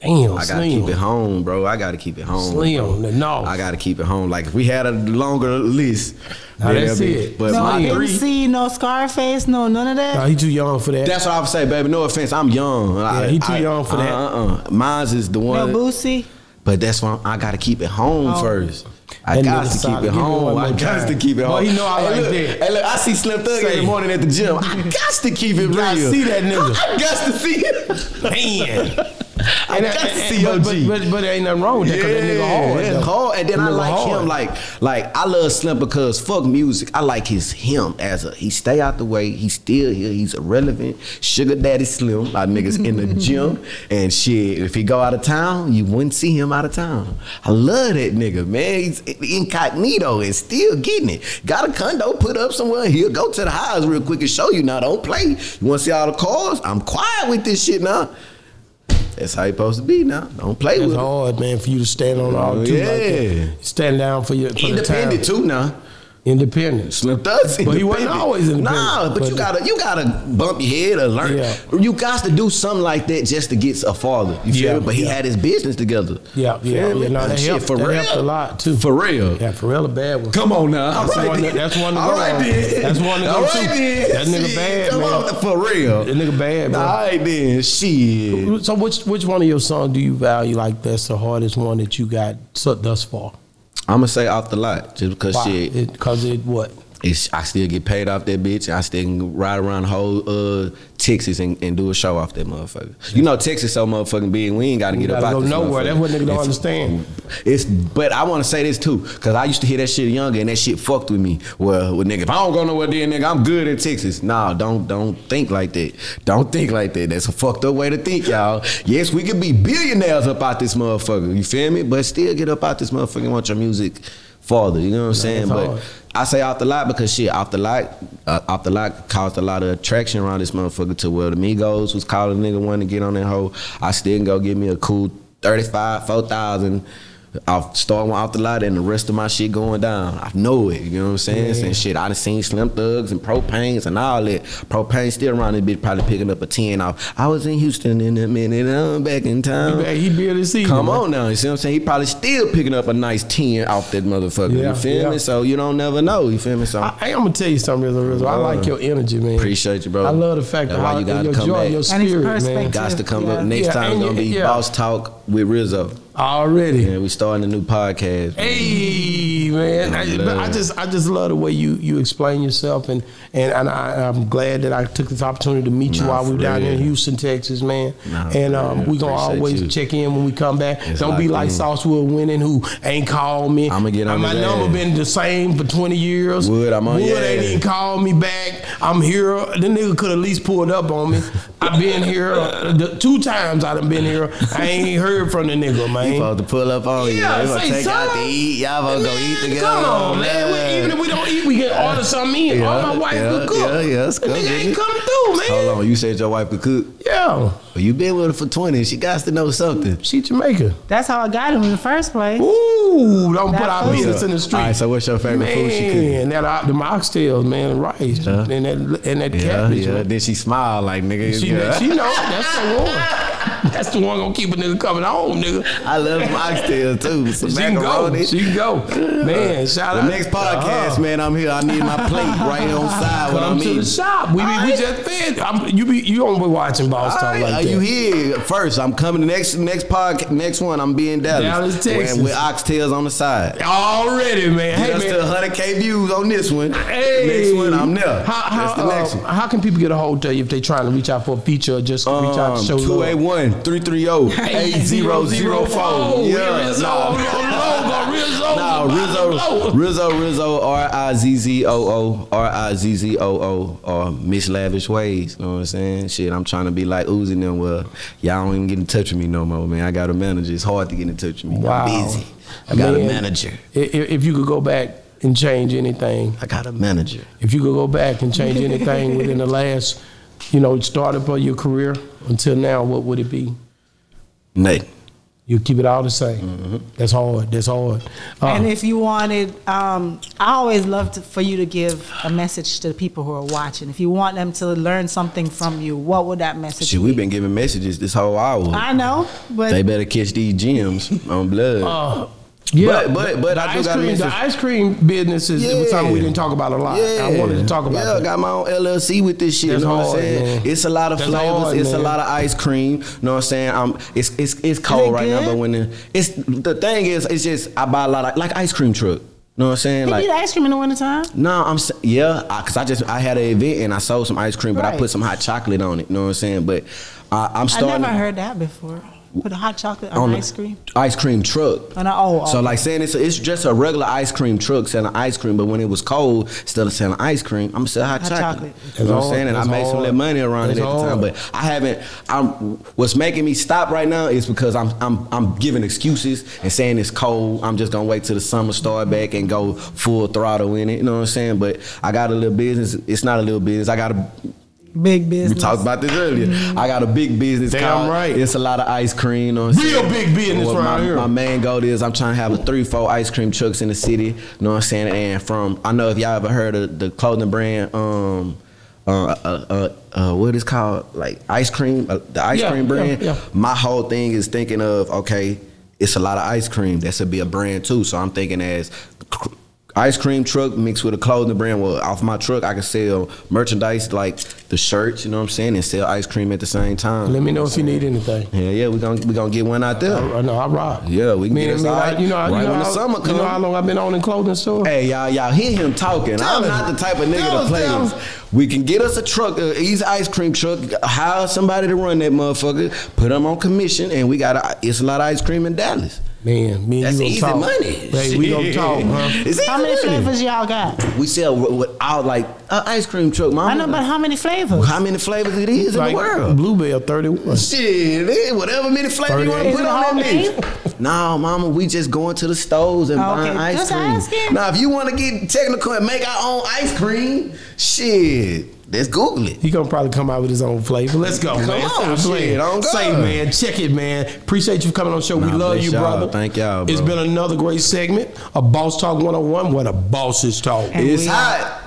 Damn, I gotta Slim. keep it home, bro. I gotta keep it home. Slim, the North. I gotta keep it home. Like if we had a longer list, Now, that's be- it. But No my Slim. three. see no Scarface, no none of that. Nah, he too young for that. That's what I would say, baby. No offense, I'm young. Yeah, he too young for that. Uh, uh, Mine's is the one. no one. Boosie. but that's why I gotta keep it home Oh. first. I got to keep it Give me one home. I got to keep it home. he know I hey, like look, that. Hey, look, I see Slim Thug every morning at the gym. I got to keep it real. gotta see that nigga. I, I got to see it. Man. I got to see but, OG. but, but, but there ain't nothing wrong with that because that nigga hard. Yeah, though. hard. And then I like hard. him like like I love Slim because fuck music. I like his him as a he stay out the way. He's still here. He's irrelevant. Sugar Daddy Slim. Like niggas in the gym and shit. If he go out of town, you wouldn't see him out of town. I love that nigga, man. He's incognito and still getting it. Got a condo put up somewhere. He'll go to the house real quick and show you. Now don't play. You want to see all the cars? I'm quiet with this shit now. That's how you supposed to be now. Don't play That's with it. hard, man, for you to stand on oh, all Oh, two like yeah. that. Stand down for your for Independent too now. Independent. Slim Thug's But he wasn't always independent. Nah, but, But- you gotta you gotta bump your head or learn. Yeah. You got to do something like that just to get a father. You feel Yeah, me? But he yeah. had his business together. Yeah, yeah, yeah. No, that Shit, helped. for that real. helped a lot too. For real. Yeah, for real, a bad one. Come on now. That's All one right to- that's one All go then. That's one All right then. That nigga Shit, bad, Come man. on, for real. That nigga bad, bro. All right then. Shit. So which which one of your songs do you value like that's the hardest one that you got thus far? I'm gonna say off the lot just because shit. Because it, what? It's, I still get paid off that bitch. I still can ride around the whole uh, Texas and, and do a show off that motherfucker. You know Texas so motherfucking big. We ain't got to get up out go nowhere. That's what niggas don't understand. It's but I want to say this too because I used to hear that shit younger and that shit fucked with me. Well, with nigga, if I don't go nowhere, then nigga, I'm good in Texas. Nah, don't don't think like that. Don't think like that. That's a fucked up way to think, y'all. Yes, we could be billionaires up out this motherfucker. You feel me? But still get up out this motherfucker and want your music farther. You know what I'm saying? But. I say off the lot because shit, off the lot, uh, off the lot caused a lot of attraction around this motherfucker to where the Migos was calling nigga one to get on that hoe. I still go get me a cool 35, 4,000 off starting off the lot and the rest of my shit going down. I know it, you know what I'm saying? Yeah. Saying shit, I done seen Slim Thugs and Propains and all that. Propain still around this bitch probably picking up a 10 off. I was in Houston in a minute, I'm back in He, town. back- he built see. Come man. on now, you see what I'm saying? He probably still picking up a nice 10 off that motherfucker. Yeah, you feel yeah. me? So you don't never know, you feel me? So I, I, am gonna tell you something, Rizzoo. Rizzoo. I like your energy, man. Appreciate you, bro. I love the fact That's that why how, you gotta your come joy, back. your And his spirit, man. Got to come Yeah. up. Next Yeah, time it's gonna be yeah. boss talk with Rizzoo. Already. Yeah, we starting a new podcast. Hey man, I, I just I just love the way you you explain yourself and and, and I, I'm glad that I took this opportunity to meet you Nah, while we were down here in. Houston, Texas, man. Nah, and um, we gonna Appreciate always you. check in when we come back. It's Don't be like in. Saucewood winning who ain't called me. I'ma get on My number ass. been the same for 20 years. Wood, I'm on Wood ain't even called me back. I'm here. The nigga could at least pulled up on me. I've been here uh, the two times I done been here. I ain't heard from the nigga, man. You supposed to pull up on you. Yeah. We gonna say take out to eat. Y'all gonna go eat together. Come on, man. We, even if we don't eat, we can order something in. All my wife yeah, could cook. Yeah, yeah, it's The good. nigga ain't come through, man. Hold on, you said your wife could cook. Yeah. Well, you been with her for 20. She got to know something. She Jamaica. That's how I got him in the first place. Ooh, don't put That our food. business in the street. All right, so what's your favorite food she cooked? Man, that the oxtails, man, rice, Yeah. and that and that Yeah, cabbage. yeah. man. Then she smiled like, nigga. She, yeah. she know that's the one. That's the one gonna keep a nigga coming home, nigga. I love some oxtails too. Some She can go. macaroni. She can go. Man, shout the out. next podcast, Uh-huh. man, I'm here. I need my plate right here on side when Come I'm to eating. the shop. We, be, we just fed. I'm, you be you don't be watching Boss All Talk right, like are that. you here first? I'm coming. The next next podcast, next one. I'm being Dallas, Dallas, Texas. with, with oxtails on the side. Already, man. Get Hey, us man. to 100k views on this one. Hey, Next one, I'm there. How, how, That's the next uh, one. how can people get a hold of you if they trying to reach out for a feature or just reach out to Um, show love? 281 330 8004. Yeah, Rizzoo, nah. logo, Rizzoo, Nah, Rizzoo, Rizzoo, Rizzoo, R I Z Z O O, R I Z Z O O, or Miss Lavish Ways. You know what I'm saying? Shit, I'm trying to be like Uzi them. Well, y'all don't even get in touch with me no more, man. I got a manager. It's hard to get in touch with me. Wow. I'm busy. I got a manager. i- i- If you could go back and change anything, I got a manager. if you could go back and change anything within the last, you know, startup of your career until now, what would it be? Nate. You keep it all the same. Mm-hmm. That's hard. That's hard. Uh, And if you wanted, um, I always love to, for you to give a message to the people who are watching. If you want them to learn something from you, what would that message Shit, be? we've been giving messages this whole hour. I know, but They better catch these gems on blood. uh, yeah, But- but- but the I do ice gotta cream, the ice cream business is was something we didn't talk about a lot. Yeah. I wanted to talk about it Yeah, I that. got my own LLC with this shit. That's you know what I'm saying? man. It's a lot of That's flavors. hard, it's a lot of ice cream. You know what I'm saying? Um, it's it's it's cold it right now, but when the, it's the thing is, it's just I buy a lot of like ice cream truck. You know what I'm saying? you Like. eat ice cream in the wintertime. No, I'm yeah, I, cause I just I had an event and I sold some ice cream, but I put some hot chocolate on it. You know what I'm saying? But I, I'm I never heard that before. Put a hot chocolate on, on ice cream. ice cream truck. On a, oh, oh, So oh. like saying it's it's just a regular ice cream truck selling ice cream, but when it was cold, instead of selling ice cream, I'm gonna hot, Hot chocolate. chocolate. You know what I'm saying? And I hard. made some That's little money around hard. it at the time, but I haven't. I'm what's making me stop right now is because I'm I'm I'm giving excuses and saying it's cold. I'm just gonna wait till the summer start back and go full throttle in it. You know what I'm saying? But I got a little business. It's not a little business. I got a big business. we talked about this earlier. I got a big business. Damn called, right. It's a lot of ice cream. You know Real saying? big business What around my, here. My main goal is I'm trying to have a three, four ice cream trucks in the city. You know what I'm saying? And from I know if y'all ever heard of the clothing brand, um, uh, uh, uh, uh, what is called like ice cream, uh, the ice Yeah, cream brand. yeah, yeah. My whole thing is thinking of okay, it's a lot of ice cream. That should be a brand too. So I'm thinking as cr- ice cream truck mixed with a clothing brand. Well, off my truck, I can sell merchandise like the shirts. You know what I'm saying, and sell ice cream at the same time. Let me know if you need anything. Yeah, yeah, we gonna we gonna get one out there. I, I know I rock. Yeah, we can Me get us me, all you know, right you know, when the how- summer You know how long I've been on in clothing store? Hey, y'all, y'all hear him talking. Tell I'm him. not the type of nigga Tell to play him. We can get us a truck, uh, easy ice cream truck, hire somebody to run that motherfucker, put them on commission, and we got a, it's a lot of ice cream in Dallas. Man, me and That's you gonna easy talk. money. Hey, we don't talk, huh? It's How easy many money. flavors y'all got? We sell with- without like an ice cream truck, mama. I know, but how many flavors? how many flavors it is Like in the world? Bluebell 31. Shit, man, whatever many flavors you want to Is put it on that bitch. No, mama, we just going to the stores and Oh, buying ice Just cream. asking. Now, if you want to get technical and make our own ice cream, shit, let's Google it. He gonna probably come out with his own flavor. Let's go, man. on, Stop playing. shit, on Say, God. man, check it, man. Appreciate you for coming on the show. we Nah, love bless you, y'all. brother. Thank y'all, It's bro. been another great segment of Boss Talk 101, where the bosses talk. And It's we- hot.